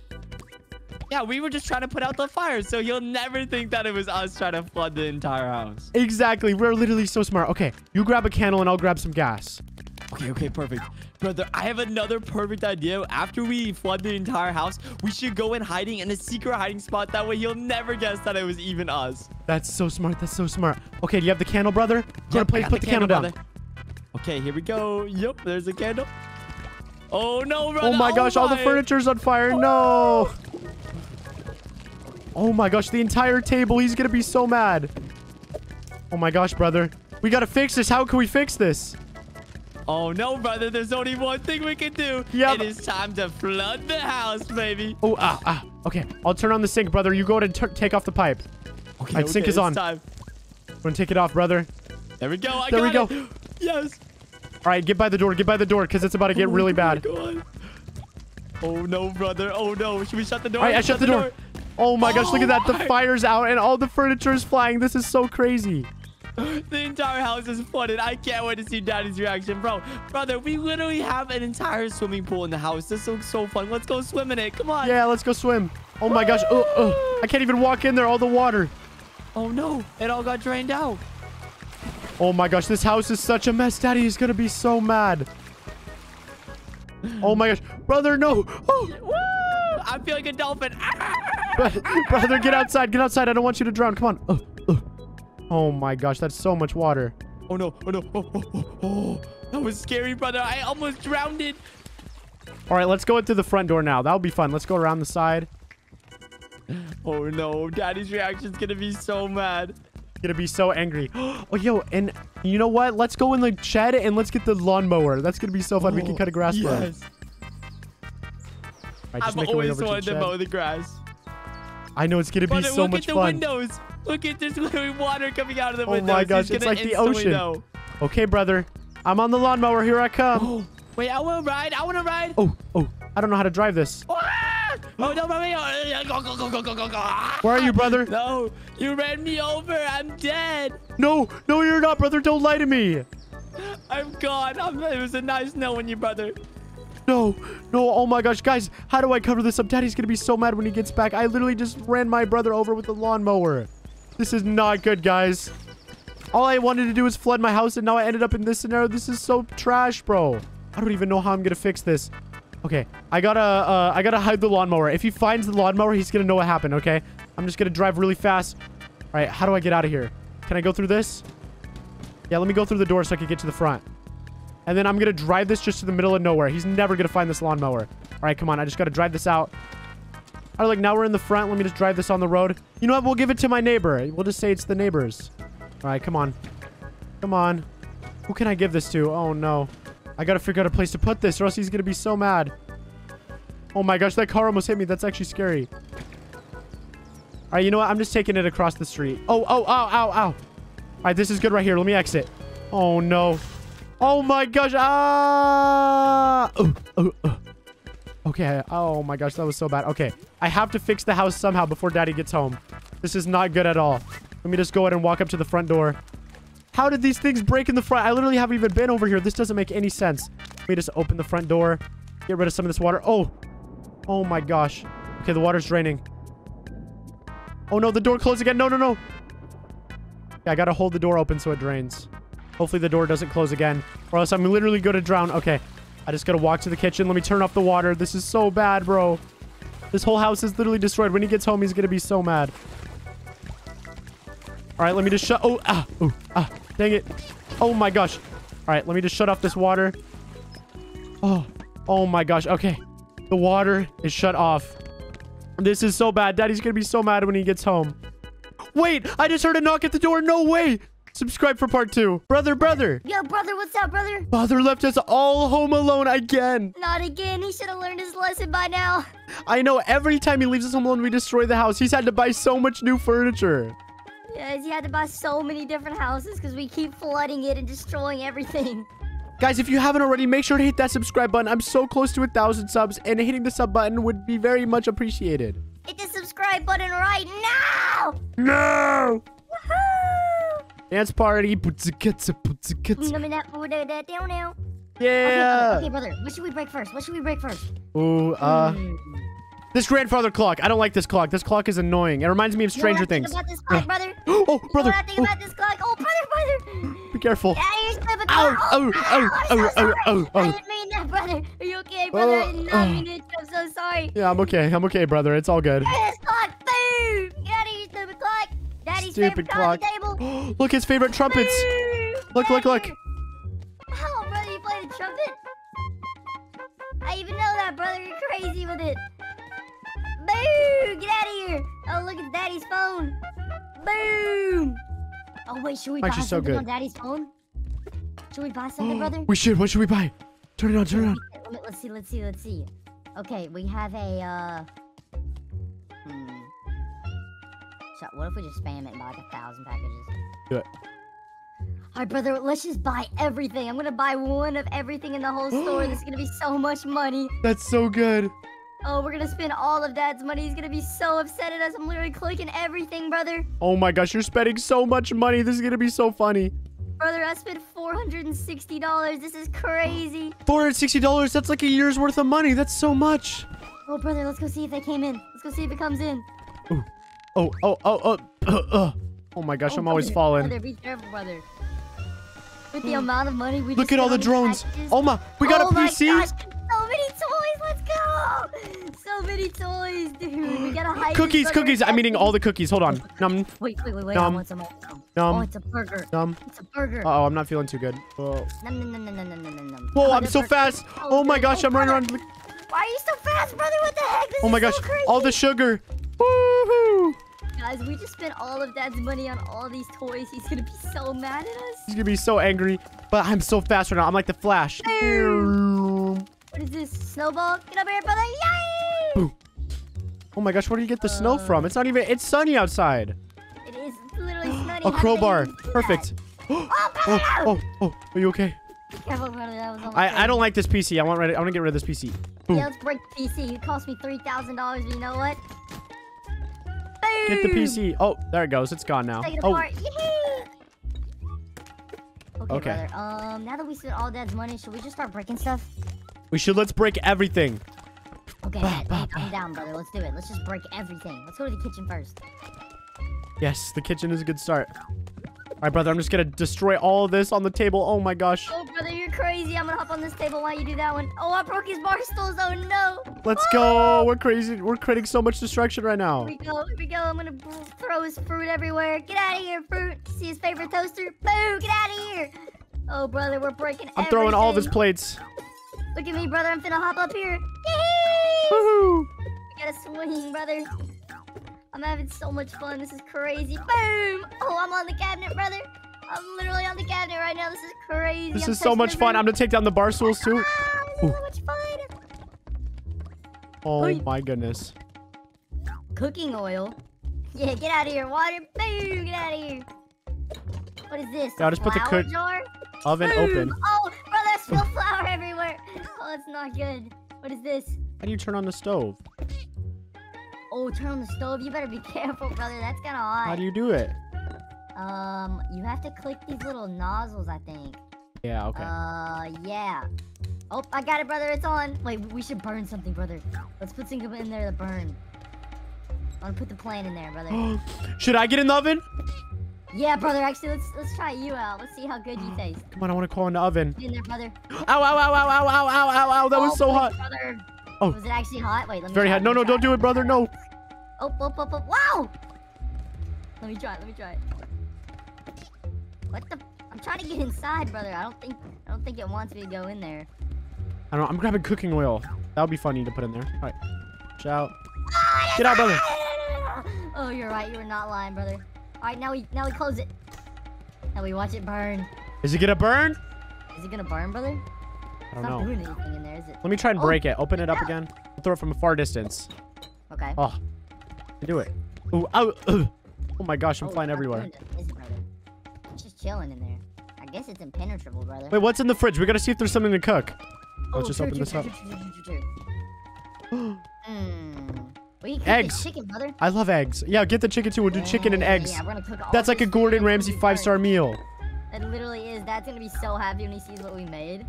Yeah, we were just trying to put out the fire, so he'll never think that it was us trying to flood the entire house. Exactly. We're literally so smart. Okay, you grab a candle and I'll grab some gas. Okay, okay, perfect. Brother, I have another perfect idea. After we flood the entire house, we should go in hiding in a secret hiding spot. That way he'll never guess that it was even us. That's so smart. That's so smart. Okay, do you have the candle, brother? Go Yep, to put the, candle, down. brother. Okay, here we go. Yep, there's a candle. Oh no, brother. Oh my oh gosh, all the furniture's on fire. No. Oh. Oh my gosh, the entire table. He's gonna be so mad. Oh my gosh, brother. We gotta fix this. How can we fix this? Oh no, brother. There's only one thing we can do. Yep. It is time to flood the house, baby. Oh, ah, ah. Okay, I'll turn on the sink, brother. You go ahead and take off the pipe. Okay, Alright, sink is on. Time. I'm gonna take it off, brother. There we go. I There we go. it. Yes. All right, get by the door. Get by the door, because it's about to get Oh really bad. God. Oh no, brother. Oh no. Should we shut the door? All right, I shut the door. Oh my gosh, look at oh that. The Oh fire's out and all the furniture is flying. This is so crazy. The entire house is flooded. I can't wait to see Daddy's reaction, bro. Brother, we literally have an entire swimming pool in the house. This looks so fun. Let's go swim in it. Come on. Yeah, let's go swim. Oh my gosh. Oh, oh. I can't even walk in there. All the water. Oh no, it all got drained out. Oh my gosh, this house is such a mess. Daddy is gonna be so mad. Oh my gosh. Brother, no. Oh! I feel like a dolphin. Ah! brother, get outside. Get outside. I don't want you to drown. Come on. Oh, oh. oh my gosh, that's so much water. Oh no, oh no. Oh, oh, oh, oh. That was scary, brother. I almost drowned it. All right, let's go in through the front door now. That'll be fun. Let's go around the side. Oh no, Daddy's reaction's gonna be so mad. Gonna be so angry. Oh, yo, and you know what? Let's go in the shed and let's get the lawnmower. That's gonna be so fun. we can oh, cut a grass. Yes. Right, I've always to wanted to shed. mow the grass. I know it's gonna be But so much fun. look at the windows. Look at there's literally water coming out of the Oh windows. my gosh, it's like the ocean. know. Okay, brother. I'm on the lawnmower. Here I come. Oh, wait, I want to ride. I want to ride. Oh, oh. I don't know how to drive this. Ah! Oh, no, mommy. Oh, Go, go, go, go, go, go, go. Where are you, brother? No, you ran me over. I'm dead. No, no, you're not, brother. Don't lie to me. I'm gone. I'm, it was a nice knowing you, brother. No, no. Oh my gosh, guys. How do I cover this up? Daddy's gonna be so mad when he gets back. I literally just ran my brother over with the lawnmower. This is not good, guys. All I wanted to do was flood my house, and now I ended up in this scenario. This is so trash, bro. I don't even know how I'm gonna fix this. Okay, I gotta, uh, I gotta hide the lawnmower. If he finds the lawnmower, he's gonna know what happened. Okay, I'm just gonna drive really fast. All right, how do I get out of here? Can I go through this? Yeah, let me go through the door so I can get to the front. And then I'm gonna drive this just to the middle of nowhere. He's never gonna find this lawnmower. All right, come on. I just gotta drive this out. All right, like now we're in the front. Let me just drive this on the road. You know what? We'll give it to my neighbor. We'll just say it's the neighbor's. All right, come on. Come on. Who can I give this to? Oh, no. I gotta figure out a place to put this or else he's gonna be so mad. Oh my gosh, that car almost hit me. That's actually scary. All right, you know what? I'm just taking it across the street. Oh, oh, ow, ow, ow. All right, this is good right here. Let me exit. Oh, no. Oh, my gosh. Ah. Oh. Okay. Oh, my gosh. That was so bad. Okay. I have to fix the house somehow before daddy gets home. This is not good at all. Let me just go ahead and walk up to the front door. How did these things break in the front? I literally haven't even been over here. This doesn't make any sense. Let me just open the front door. Get rid of some of this water. Oh. Oh, my gosh. Okay, the water's draining. Oh, no. The door closed again. No, no, no. Yeah, I gotta hold the door open so it drains. Hopefully the door doesn't close again. Or else I'm literally gonna drown. Okay. I just gotta walk to the kitchen. Let me turn off the water. This is so bad, bro. This whole house is literally destroyed. When he gets home, he's gonna be so mad. All right, let me just shut... Oh, ah, oh, ah, dang it. Oh my gosh. All right, let me just shut off this water. Oh, oh my gosh. Okay. The water is shut off. This is so bad. Daddy's gonna be so mad when he gets home. Wait, I just heard a knock at the door. No way. Subscribe for part two. Brother, brother. Yo, brother, what's up, brother? Father left us all home alone again. Not again. He should have learned his lesson by now. I know every time he leaves us home alone, we destroy the house. He's had to buy so much new furniture. Yes, he had to buy so many different houses because we keep flooding it and destroying everything. Guys, if you haven't already, make sure to hit that subscribe button. I'm so close to a thousand subs, and hitting the sub button would be very much appreciated. Hit the subscribe button right now! No! Down now. Yeah. Okay, brother. Okay, brother. What should we break first? What should we break first? Ooh, uh, this grandfather clock. I don't like this clock. This clock is annoying. It reminds me of You know Stranger I think Things. about this clock, brother? oh, brother. You know think Oh, about this clock? Oh, brother, brother. be careful. Yeah, you're clock. oh, oh, oh, so oh, oh, oh. I didn't mean that, brother. Are you okay, brother? I did Oh, not oh. mean it. I'm so sorry. Yeah, I'm okay. I'm okay, brother. It's all good. This clock, boom! Get out of here, stupid clock. Daddy's Stupid clock. table. Look, his favorite trumpets. Look, look, look. here. Oh, brother, you play the trumpet? I even know that, brother. You're crazy with it. Boom! Get out of here. Oh, look, at Daddy's phone. Boom! Oh, wait, should we buy Actually, so something good. on Daddy's phone? Should we buy something, brother? We should. What should we buy? Turn it on. Turn it on. Let's see, let's see, let's see. Okay, we have a, uh... So, what if we just spam it and buy like a thousand packages? Do it. Alright, brother, let's just buy everything. I'm gonna buy one of everything in the whole store. This is gonna be so much money. That's so good. Oh, we're gonna spend all of Dad's money. He's gonna be so upset at us. I'm literally clicking everything, brother. Oh my gosh, you're spending so much money. This is gonna be so funny. Brother, I spent $460. This is crazy. Four hundred sixty dollars. That's like a year's worth of money. That's so much. Oh, brother, let's go see if they came in. Let's go see if it comes in. Oh, oh, oh, oh, uh, uh. Oh my gosh, Oh, I'm always brother, falling. Brother, be careful, brother. With the amount of money we Look at all the drones. Oh my, we got oh a my PC. gosh, so many toys. Let's go. So many toys, dude. We gotta hide. Cookies, cookies. I'm eating all the cookies. Hold on. Num, Wait, wait, wait, wait. Nom. I want some. I want some. Nom. Oh, it's a burger. num. It's a burger. Uh oh, I'm not feeling too good. Whoa, nom, nom, nom, nom, nom, nom, nom. Whoa Oh, I'm so burger. fast. Oh, Oh my gosh, Oh, I'm running around. Why are you so fast, brother? What the heck? This Oh my so gosh, crazy. all the sugar. Woohoo! Guys, we just spent all of Dad's money on all these toys. He's gonna be so mad at us. He's gonna be so angry. But I'm so fast right now. I'm like the Flash. Oh What is this? Snowball? Get over here, brother. Yay! Oh my gosh, where do you get the snow Uh. from? It's not even. It's sunny outside. It is literally snowing. A crowbar. did you do Perfect. Oh, Oh, oh, oh. Are you okay? Careful, brother. That was I, I don't like this PC. I want. rid- I want to get rid of this PC. Boom. Yeah, let's break the PC. It cost me three thousand dollars, but you know what? Get the PC. Oh, there it goes. It's gone now. Take it Oh, apart. Okay, Okay. brother. Um, now that we spent all Dad's money, should we just start breaking stuff? we should. Let's break everything. Okay, Bah, Dad, bah, I'm down, brother. Let's do it. Let's just break everything. Let's go to the kitchen first. Yes, the kitchen is a good start. All right, brother. I'm just gonna destroy all of this on the table. Oh my gosh. Oh, brother, you're crazy. I'm gonna hop on this table while you do that one. Oh, I broke his bar stools. Oh, no. Let's go. Ah! We're crazy. We're creating so much destruction right now. Here we go. Here we go. I'm gonna throw his fruit everywhere. Get out of here, fruit. See his favorite toaster? Boo! Get out of here. Oh, brother, we're breaking I'm throwing all of his plates. Look at me, brother. I'm finna hop up here. Yee! Woohoo! We gotta swing, brother. I'm having so much fun. This is crazy. Boom! Oh, I'm on the cabinet, brother. I'm literally on the cabinet right now. This is crazy. This I'm is so much fun. I'm gonna take down the bar stools too. Ah, this is so much fun. Oh my goodness. Cooking oil. Yeah, get out of here. Water. Boom! Get out of here. What is this? Yeah, I'll just put the cook- jar? Oven Boom! open. Oh, brother, I spill flour everywhere. Oh, it's not good. What is this? How do you turn on the stove? Oh, turn on the stove. You better be careful, brother. That's kind of hot. How do you do it? Um, you have to click these little nozzles, I think. Yeah, okay. Uh, yeah. Oh, I got it, brother. It's on. Wait, we should burn something, brother. Let's put something in there to burn. I'm gonna put the plan in there, brother. Should I get in the oven? yeah, brother. Actually, let's let's try you out. Let's see how good you taste. Come on, I want to crawl in the oven. Get in there, brother. Ow, ow, ow, ow, ow, ow, ow, ow, ow. That was Oh, so please, hot. Brother. Oh. Was it actually hot? Wait, let me. Very try hot. No, no, don't do it, brother. No. Oh, oh, oh, oh, wow! Let me try it, let me try it. What the? I'm trying to get inside, brother. I don't think, I don't think it wants me to go in there. I don't know. I'm grabbing cooking oil. That would be funny to put in there. All right. Watch out. Oh, get out, brother. Oh, you're right. You were not lying, brother. All right, now we, now we close it. Now we watch it burn. Is it gonna burn? Is it gonna burn, brother? I don't know. doing anything in there, is it? Let me try and Oh, break it. Open it up again. I'll throw it from a far distance. Okay. Oh. Do it. Ooh, ow, ugh. Oh my gosh, I'm Oh, flying everywhere. doing nothing, it. It's just chilling in there. I guess it's impenetrable, brother. Wait, what's in the fridge? We gotta see if there's something to cook. Oh, Let's just true, open true, this true, up. cook hmm. Eggs. chicken, brother. I love eggs. Yeah, get the chicken too. We'll do chicken and eggs. Yeah, we're gonna cook all That's like a Gordon Ramsay five star meal. It literally is. Dad's gonna be so happy when he sees what we made.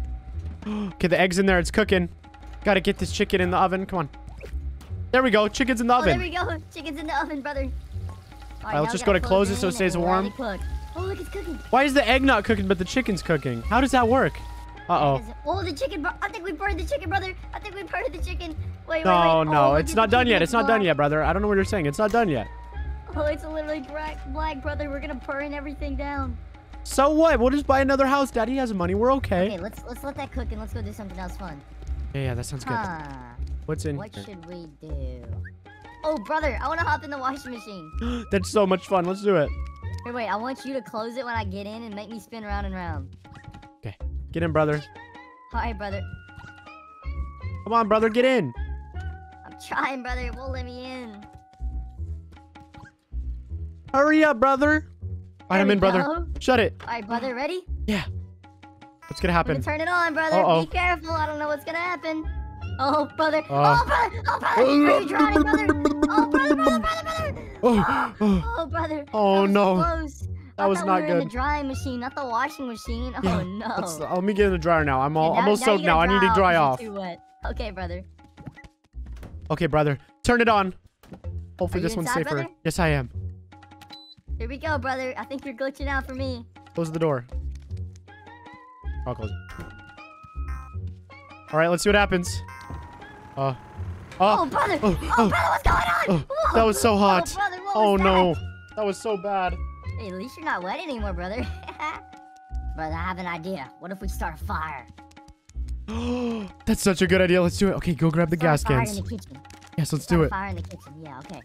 Okay, the eggs in there. It's cooking. Gotta get this chicken in the oven. Come on. There we go. Chicken's in the Oh, there we go. Chicken's in the oven, brother. All let's just go to close it so it stays and let it warm. Oh, look, it's cooking. Why is the egg not cooking but the chicken's cooking? How does that work? Uh-oh. Oh, the chicken. I think we burned the chicken, brother. I think we burned the chicken. Wait, wait, No, wait. no, oh, it's not done yet. It's not done yet, brother. I don't know what you're saying. It's not done yet. Oh, it's literally black, black, brother. We're gonna burn everything down. So what? We'll just buy another house. Daddy has money. We're okay. Okay, let's let's let that cook and let's go do something else fun. Yeah, yeah, that sounds good. Huh. What's in What here? should we do? Oh, brother, I want to hop in the washing machine. That's so much fun. Let's do it. Wait, wait, I want you to close it when I get in and make me spin round and round. Okay, get in, brother. Hi, brother. Come on, brother. Get in. I'm trying, brother. It won't let me in. Hurry up, brother. All right, I'm in, brother. go. Shut it. All right, brother, ready? Yeah. What's gonna happen? gonna turn it on, brother. Uh-oh. Be careful. I don't know what's gonna happen. Oh, brother. Uh. oh, brother. Oh, brother. Are you drowning, brother? Oh, brother, brother, brother, brother. Oh, oh. Oh, brother. Oh, that no. Close. That I was not we were in good. the drying machine, not the washing machine. Oh, Yeah, no. Let's, let me get in the dryer now. I'm all, Okay, I'm all now- soaked now. I need to dry off. too wet. Okay, brother. Okay, brother. Turn it on. Hopefully this one's safer. brother? Yes, I am. Here we go, brother. I think you're glitching out for me. Close the door. I'll close it. All right, let's see what happens. Uh. Oh, Oh, brother. oh, Oh, oh, brother, what's going on? oh, that was so hot. Oh, brother, oh that? no. That was so bad. Hey, at least you're not wet anymore, brother. brother, I have an idea. What if we start a fire? That's such a good idea. Let's do it. Okay, go grab the Start gas cans. in the kitchen. Yes, let's Start do it. Fire in the kitchen. Yeah, okay.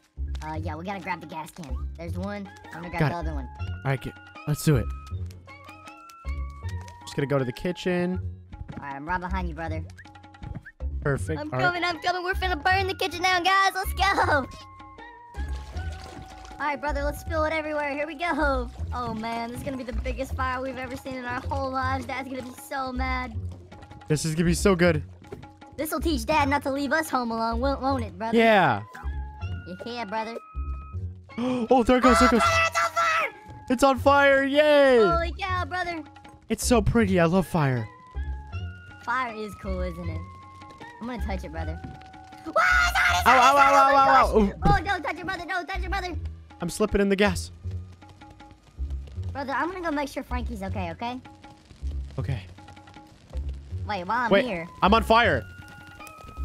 Uh, yeah, we gotta grab the gas can. There's one. I'm gonna grab Got the it. other one. All right, get, let's do it. Just gonna go to the kitchen. All right, I'm right behind you, brother. Perfect. I'm All right. coming. I'm coming. We're finna burn the kitchen down, guys. Let's go. All right, brother. Let's spill it everywhere. Here we go. Oh man, this is gonna be the biggest fire we've ever seen in our whole lives. Dad's gonna be so mad. This is gonna be so good. This will teach Dad not to leave us home alone, won't, won't it, brother? Yeah. Yeah, brother. Oh, there it goes. There it goes. Brother, it's on fire! It's on fire. Yay. Holy cow, brother. It's so pretty. I love fire. Fire is cool, isn't it? I'm gonna touch it, brother. Whoa, it's on, it's Ow, on, ow, ow, oh ow, ow, gosh. Oh, don't touch your brother. Don't touch your brother. I'm slipping in the gas. Brother, I'm gonna go make sure Frankie's okay, okay? Okay. Wait, while I'm Wait. here. I'm on fire.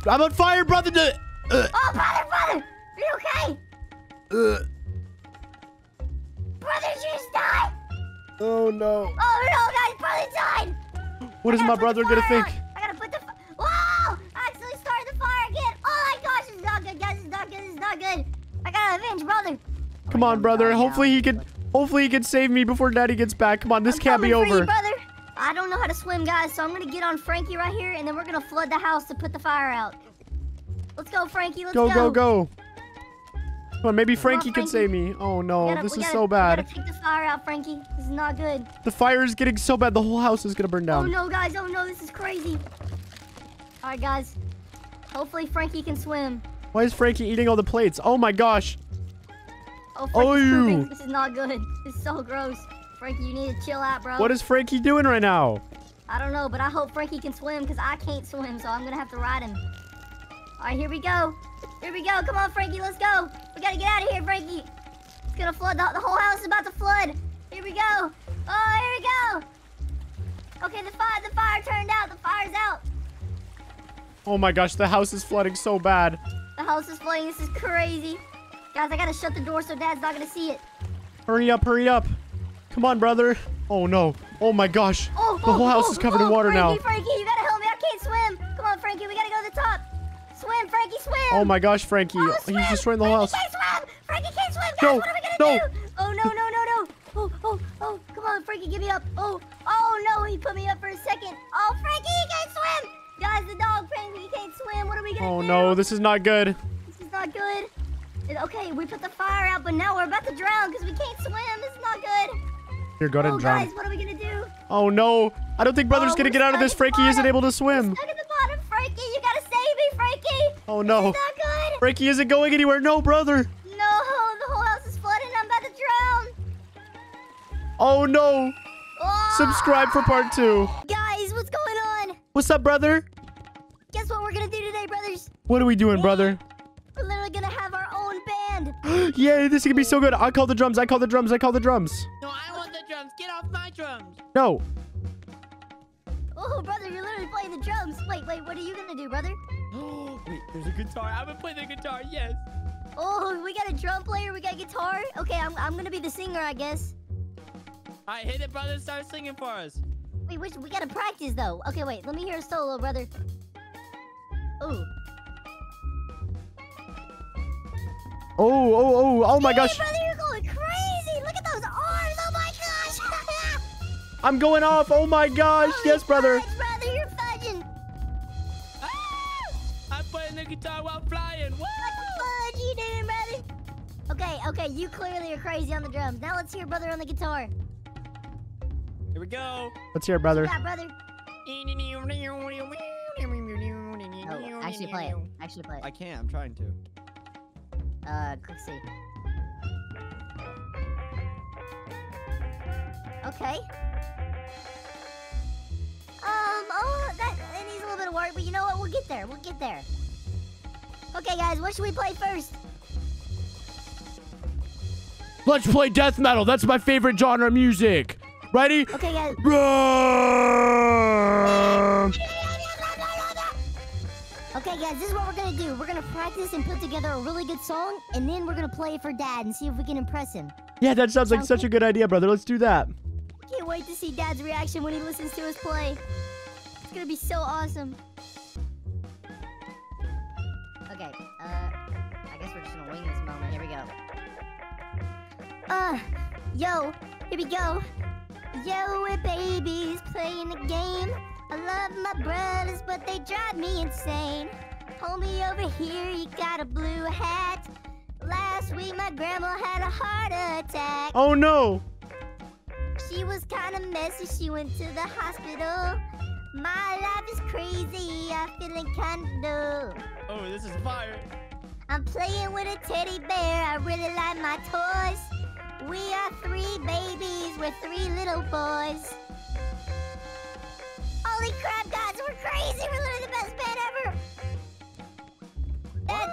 I'm on fire, brother. Uh, Oh, brother, brother! Are you okay? uh. Brother, just died. Oh no. Oh no, guys, brother died! What is I my gotta put the brother gonna think? out. I gotta put the Whoa! I accidentally started the fire again! Oh my gosh, this is not good, guys, this is not good, this is not good! I gotta avenge brother! Come on, brother. Hopefully he can. Hopefully he can save me before Daddy gets back. Come on, this I'm can't be coming for over. You, brother. I don't know how to swim, guys, so I'm gonna get on Frankie right here, and then we're gonna flood the house to put the fire out. Let's go, Frankie. Let's Go, go. go, go. Come on, maybe Come on, Frankie can save me. Oh no, gotta- this is gotta- so We bad. gotta take the fire out, Frankie. This is not good. The fire is getting so bad. The whole house is gonna burn down. Oh no, guys. Oh no, this is crazy. All right, guys. Hopefully Frankie can swim. Why is Frankie eating all the plates? Oh my gosh. Oh, Oh, you. This is not good. This is so gross. Frankie, you need to chill out, bro. What is Frankie doing right now? I don't know, but I hope Frankie can swim because I can't swim, so I'm gonna have to ride him. All right, here we go. Here we go. Come on, Frankie, let's go. We gotta get out of here, Frankie. It's gonna flood. The, the whole house is about to flood. Here we go. Oh, here we go. Okay, the fire, the fire turned out. The fire's out. Oh my gosh, the house is flooding so bad. The house is flooding. This is crazy. Guys, I gotta shut the door so Dad's not gonna see it. Hurry up, hurry up. Come on, brother. Oh no. Oh my gosh. Oh, The whole oh, house oh, is covered in oh, water now. Frankie, Frankie, you gotta help me. I can't swim. Come on, Frankie, we gotta go to the top. Swim, Frankie, swim. Oh my gosh, Frankie. Oh, He's destroying the whole house. Frankie can't swim. Frankie can't swim. Guys, No, what are we no. gonna do? Oh no, no, no, no. Oh, oh, oh. Come on, Frankie, give me up. Oh, oh no, he put me up for a second. Oh, Frankie, he can't swim. Guys, the dog, Frankie, he can't swim. What are we gonna Oh do? Oh, no, this is not good. This is not good. Okay, we put the fire out, but now we're about to drown because we can't swim. This is not good. Here, go ahead oh, drown. guys, what are we gonna do? Oh no. I don't think oh, brother's Oh, gonna get out of this. Frankie isn't able to We're swim. stuck at the bottom, Frankie. You gotta save me, Frankie. Oh no. Is not good. Frankie isn't going anywhere. No, brother. No, the whole house is flooding. I'm about to drown. Oh no. Oh. Subscribe for part two. Guys, what's going on? What's up, brother? Guess what we're gonna do today, brothers? What are we doing, brother? We're literally gonna have our own band. Yay, this is gonna be so good. I call the drums. I call the drums. I call the drums. No, I want the drums. Get off my drums. No. Oh, brother, you're literally playing the drums. Wait, wait, what are you gonna do, brother? Oh, wait, there's a guitar. I'm gonna play the guitar. Yes. Oh, we got a drum player, we got a guitar. Okay, I'm, I'm gonna be the singer, I guess. All right, hit it, brother. Start singing for us. Wait, we, we gotta practice though. Okay, wait, let me hear a solo, brother. Ooh. Oh, oh, oh, oh my Hey, gosh. brother, I'm going off. Oh my gosh. Holy Yes, brother. fudge, brother, you're fudging. Ah! I'm playing the guitar while flying. Woo! What fudge you doing, brother? Okay, okay, you clearly are crazy on the drums. Now let's hear brother on the guitar. Here we go. Let's hear it, brother. Yeah, brother. Oh, actually play it. Actually play it. I can't. I'm trying to. Uh, quick see. Okay. Um, oh, that, that needs a little bit of work, but you know what? We'll get there. We'll get there. Okay, guys, what should we play first? Let's play death metal. That's my favorite genre of music. Ready? Okay, guys. Run! Okay, guys, this is what we're gonna do. We're gonna practice and put together a really good song, and then we're gonna play it for Dad and see if we can impress him. Yeah, that sounds like Sounds such a good idea, brother. Let's do that. Can't wait to see Dad's reaction when he listens to us play. It's gonna be so awesome. Okay, uh, I guess we're just gonna wing this moment. Here we go. Uh, yo, here we go. Yo, we're babies playing a game. I love my brothers, but they drive me insane. Homie over here, you got a blue hat. Last week, my grandma had a heart attack. Oh no! She was kind of messy. She went to the hospital. My life is crazy. I'm feeling kind of low. Oh, this is fire. I'm playing with a teddy bear. I really like my toys. We are three babies. We're three little boys. Holy crap, guys, we're crazy. We're literally the best band ever. Dad,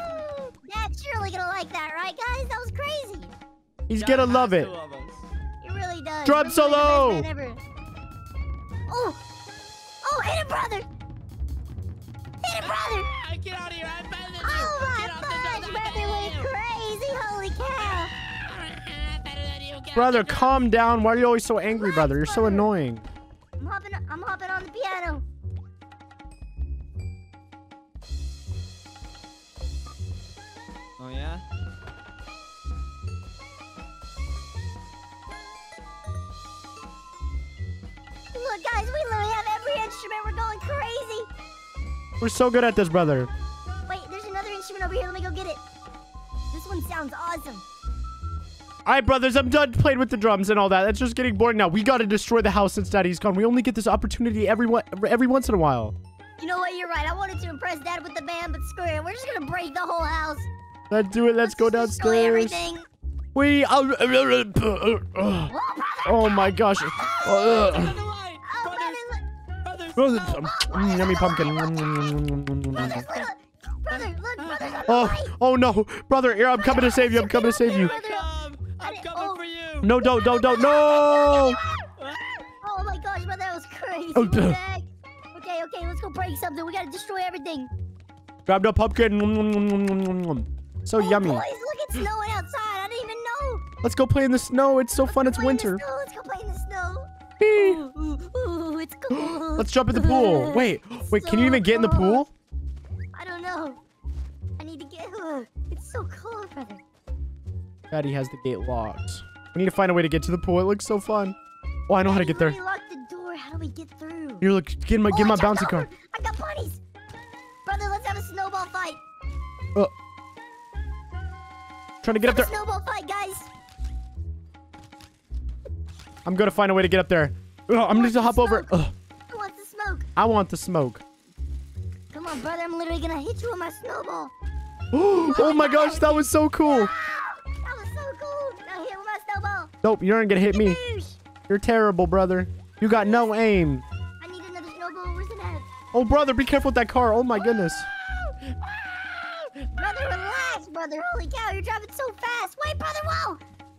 Dad's surely gonna like that, right, guys? That was crazy. He's Dad gonna love has it. To love. He does. Drum We're the best solo. band ever. Oh, oh, hit it, brother. Hit it, brother. Ah, Get out of here! I'm better than you. Oh my Get off the gosh, dome, I'm brother better went crazy. Holy cow. Better than you. Get off Brother, the calm down. Why are you always so angry, brother? You're so annoying. I'm hopping, I'm hopping on the piano. Oh yeah. Look, guys, we literally have every instrument. We're going crazy. We're so good at this, brother. Wait, there's another instrument over here. Let me go get it. This one sounds awesome. All right, brothers, I'm done playing with the drums and all that. That's just getting boring now. We gotta destroy the house since Daddy's gone. We only get this opportunity every one, every once in a while. You know what? You're right. I wanted to impress Dad with the band, but screw it. We're just gonna break the whole house. Let's do it. Let's, go just destroy downstairs. everything. We. brother. oh my gosh. Uh, Brothers, brother, look. mm, yummy pumpkin. Brothers. Brother, look. Brother's Oh, oh no, brother! Here, I'm coming to save you. I'm coming to save you. I'm coming oh. for you. No, don't, don't, don't, no! Oh my gosh, brother, that was crazy. Oh, What the duh. heck? Okay, okay, let's go break something. We gotta destroy everything. Grab the pumpkin. So oh, yummy. Boys, look, it's snowing outside. I didn't even know. Let's go play in the snow. It's so fun. It's Play in the winter. snow. Let's go play in the snow. Whee! Ooh, it's cold. Let's jump in the pool. Wait, wait. Can you so even get in the pool? I don't know. I need to get. It's so cold, brother. Daddy has the gate locked. We need to find a way to get to the pool. It looks so fun. Oh, I know how to get there. locked the door. How do we get through? Here, look. Get my, Oh, get my bouncy over. car. I got bunnies. Brother, let's have a snowball fight. Uh, trying to get up Have a there. snowball fight, guys. I'm gonna find a way to get up there. Ugh, I'm gonna the hop over. Ugh, Who wants to smoke? I want the smoke. Come on, brother. I'm literally gonna hit you with my snowball. oh my gosh, that was so cool. Wow, that was so cool. Now hit with my snowball. Nope, you aren't gonna hit me. You're terrible, brother. You got no aim. I need another snowball. Where's it at? Oh, brother, be careful with that car. Oh my goodness. Brother, relax, brother. Holy cow, you're driving so fast. Wait, brother, whoa.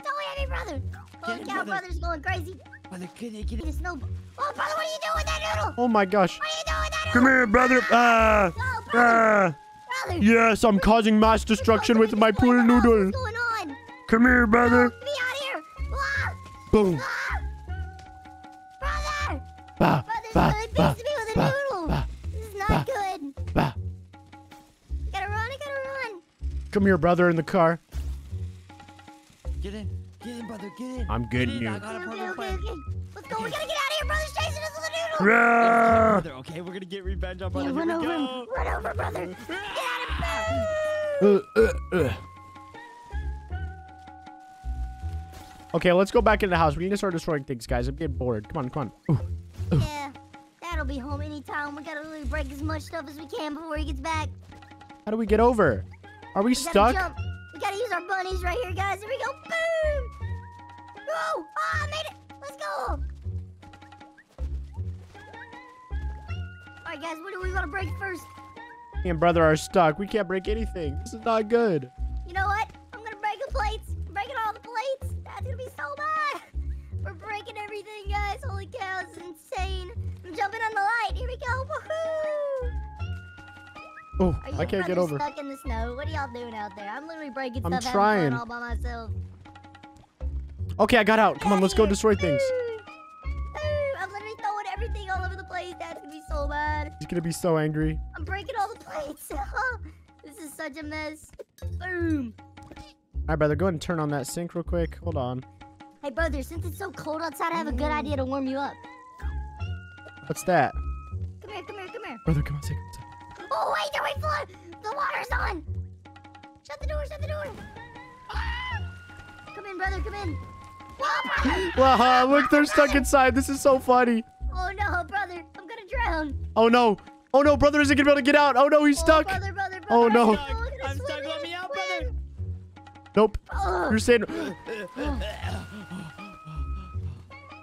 Don't hit me, brother. Holy Get it, cow, brother. brother's going crazy. Brother, get it, get it. a snowball. Oh, brother, what are you doing with that noodle? Oh my gosh. What are you doing with that Come here, brother. Ah. Oh, brother, Ah. brother. Yes, I'm causing mass destruction with my pool noodle. What's going on? Come here, brother. Get me out of here. Ah, Boom. ah. Brother. Bah, Brother's bah, really bah, me with a bah, noodle. bah, This is not bah. good. bah. I gotta run, I gotta run. Come here, brother, in the car. Get in. Get in, brother. Get in. I'm Get getting in. you. I got a Okay, perfect okay, plan. okay. Let's go. We gotta get out of here. Brother's chasing us with a noodle. Rah! Brother, okay, we're gonna get revenge on Yeah, brother. run over him. Run over, brother. Get out of here. Uh, uh, uh. Okay, let's go back into the house. We need to start destroying things, guys. I'm getting bored. Come on, come on. Ooh. Yeah, Dad'll be home anytime. We gotta really break as much stuff as we can before he gets back. How do we get over? Are we We stuck? We gotta use our bunnies right here, guys. Here we go. Boom! Oh! Ah, I made it. Let's go. All right, guys. What do we want to break first? Me and brother are stuck. We can't break anything. This is not good. You know what? I'm gonna break the plates. I'm breaking all the plates. That's gonna be so bad. We're breaking everything, guys. Holy cow, it's insane. I'm jumping on the light. Here we go. Woohoo! Oh, I can't get over. stuck in the snow? What are y'all doing out there? I'm literally breaking I'm stuff trying. having fun all by myself. Okay, I got out. Come on, let's go destroy things. I'm literally throwing everything all over the place. That's gonna be so bad. He's gonna be so angry. I'm breaking all the plates. this is such a mess. Boom. All right, brother, go ahead and turn on that sink real quick. Hold on. Hey, brother, since it's so cold outside, I have a good idea to warm you up. What's that? Come here, come here, come here. Brother, come on, come on. Oh, wait, there we flood. The water's on. Shut the door, shut the door. Ah! Come in, brother, come in. Oh, brother. Wow, look, they're stuck inside. This is so funny. oh no, brother, I'm gonna drown. Oh no. Oh no, brother isn't gonna be able to get out. Oh no, he's Oh, stuck. brother, brother, brother, Oh, I'm no. stuck. I'm I'm stuck. Let me out, swim. Nope. Ugh. You're saying.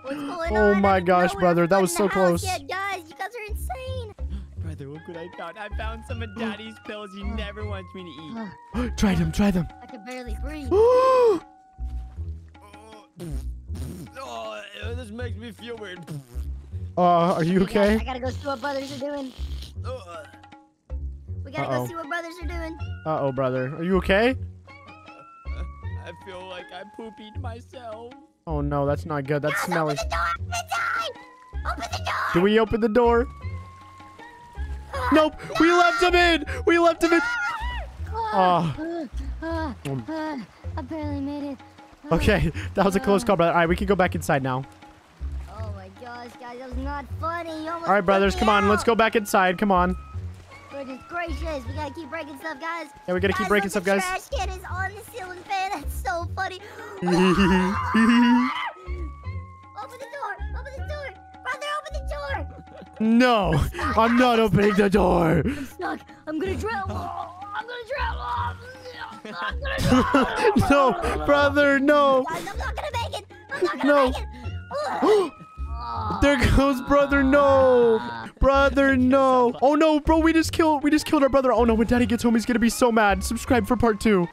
What's going Oh on? my gosh, brother, that was so close. Yet, look what I found. I found some of Daddy's pills he never wants me to eat. try them, try them. I can barely breathe. Oh, oh, this makes me feel weird. uh, are you Hey, guys, okay? I gotta go see what brothers are doing. Oh, We gotta Uh-oh. go see what brothers are doing. Uh oh, brother. Are you okay? I feel like I pooped myself. Oh no, that's not good. That's Guys, smelly. Open the door! Open the door! Open the door! Do we open the door? Nope. We left him in. We left him in. Oh. I barely made it. Okay, that was a close call, brother. All right, we can go back inside now. Oh my gosh, guys, that was not funny. All right, brothers, me come on. Let's go back inside. Come on. Goodness gracious, we gotta keep breaking stuff, guys. Yeah, we gotta keep breaking stuff, guys. Trash can is on the ceiling fan. That's so funny. open the door. Open the door. Brother, open the door. No, I'm not opening the door. I'm stuck. I'm gonna drown. I'm gonna drown. I'm gonna drown. no, brother, no. Guys, I'm not gonna make it. I'm not gonna No. make it. There goes brother. No, brother, no. Oh no, bro, we just killed. We just killed our brother. Oh no, when daddy gets home, he's gonna be so mad. Subscribe for part two.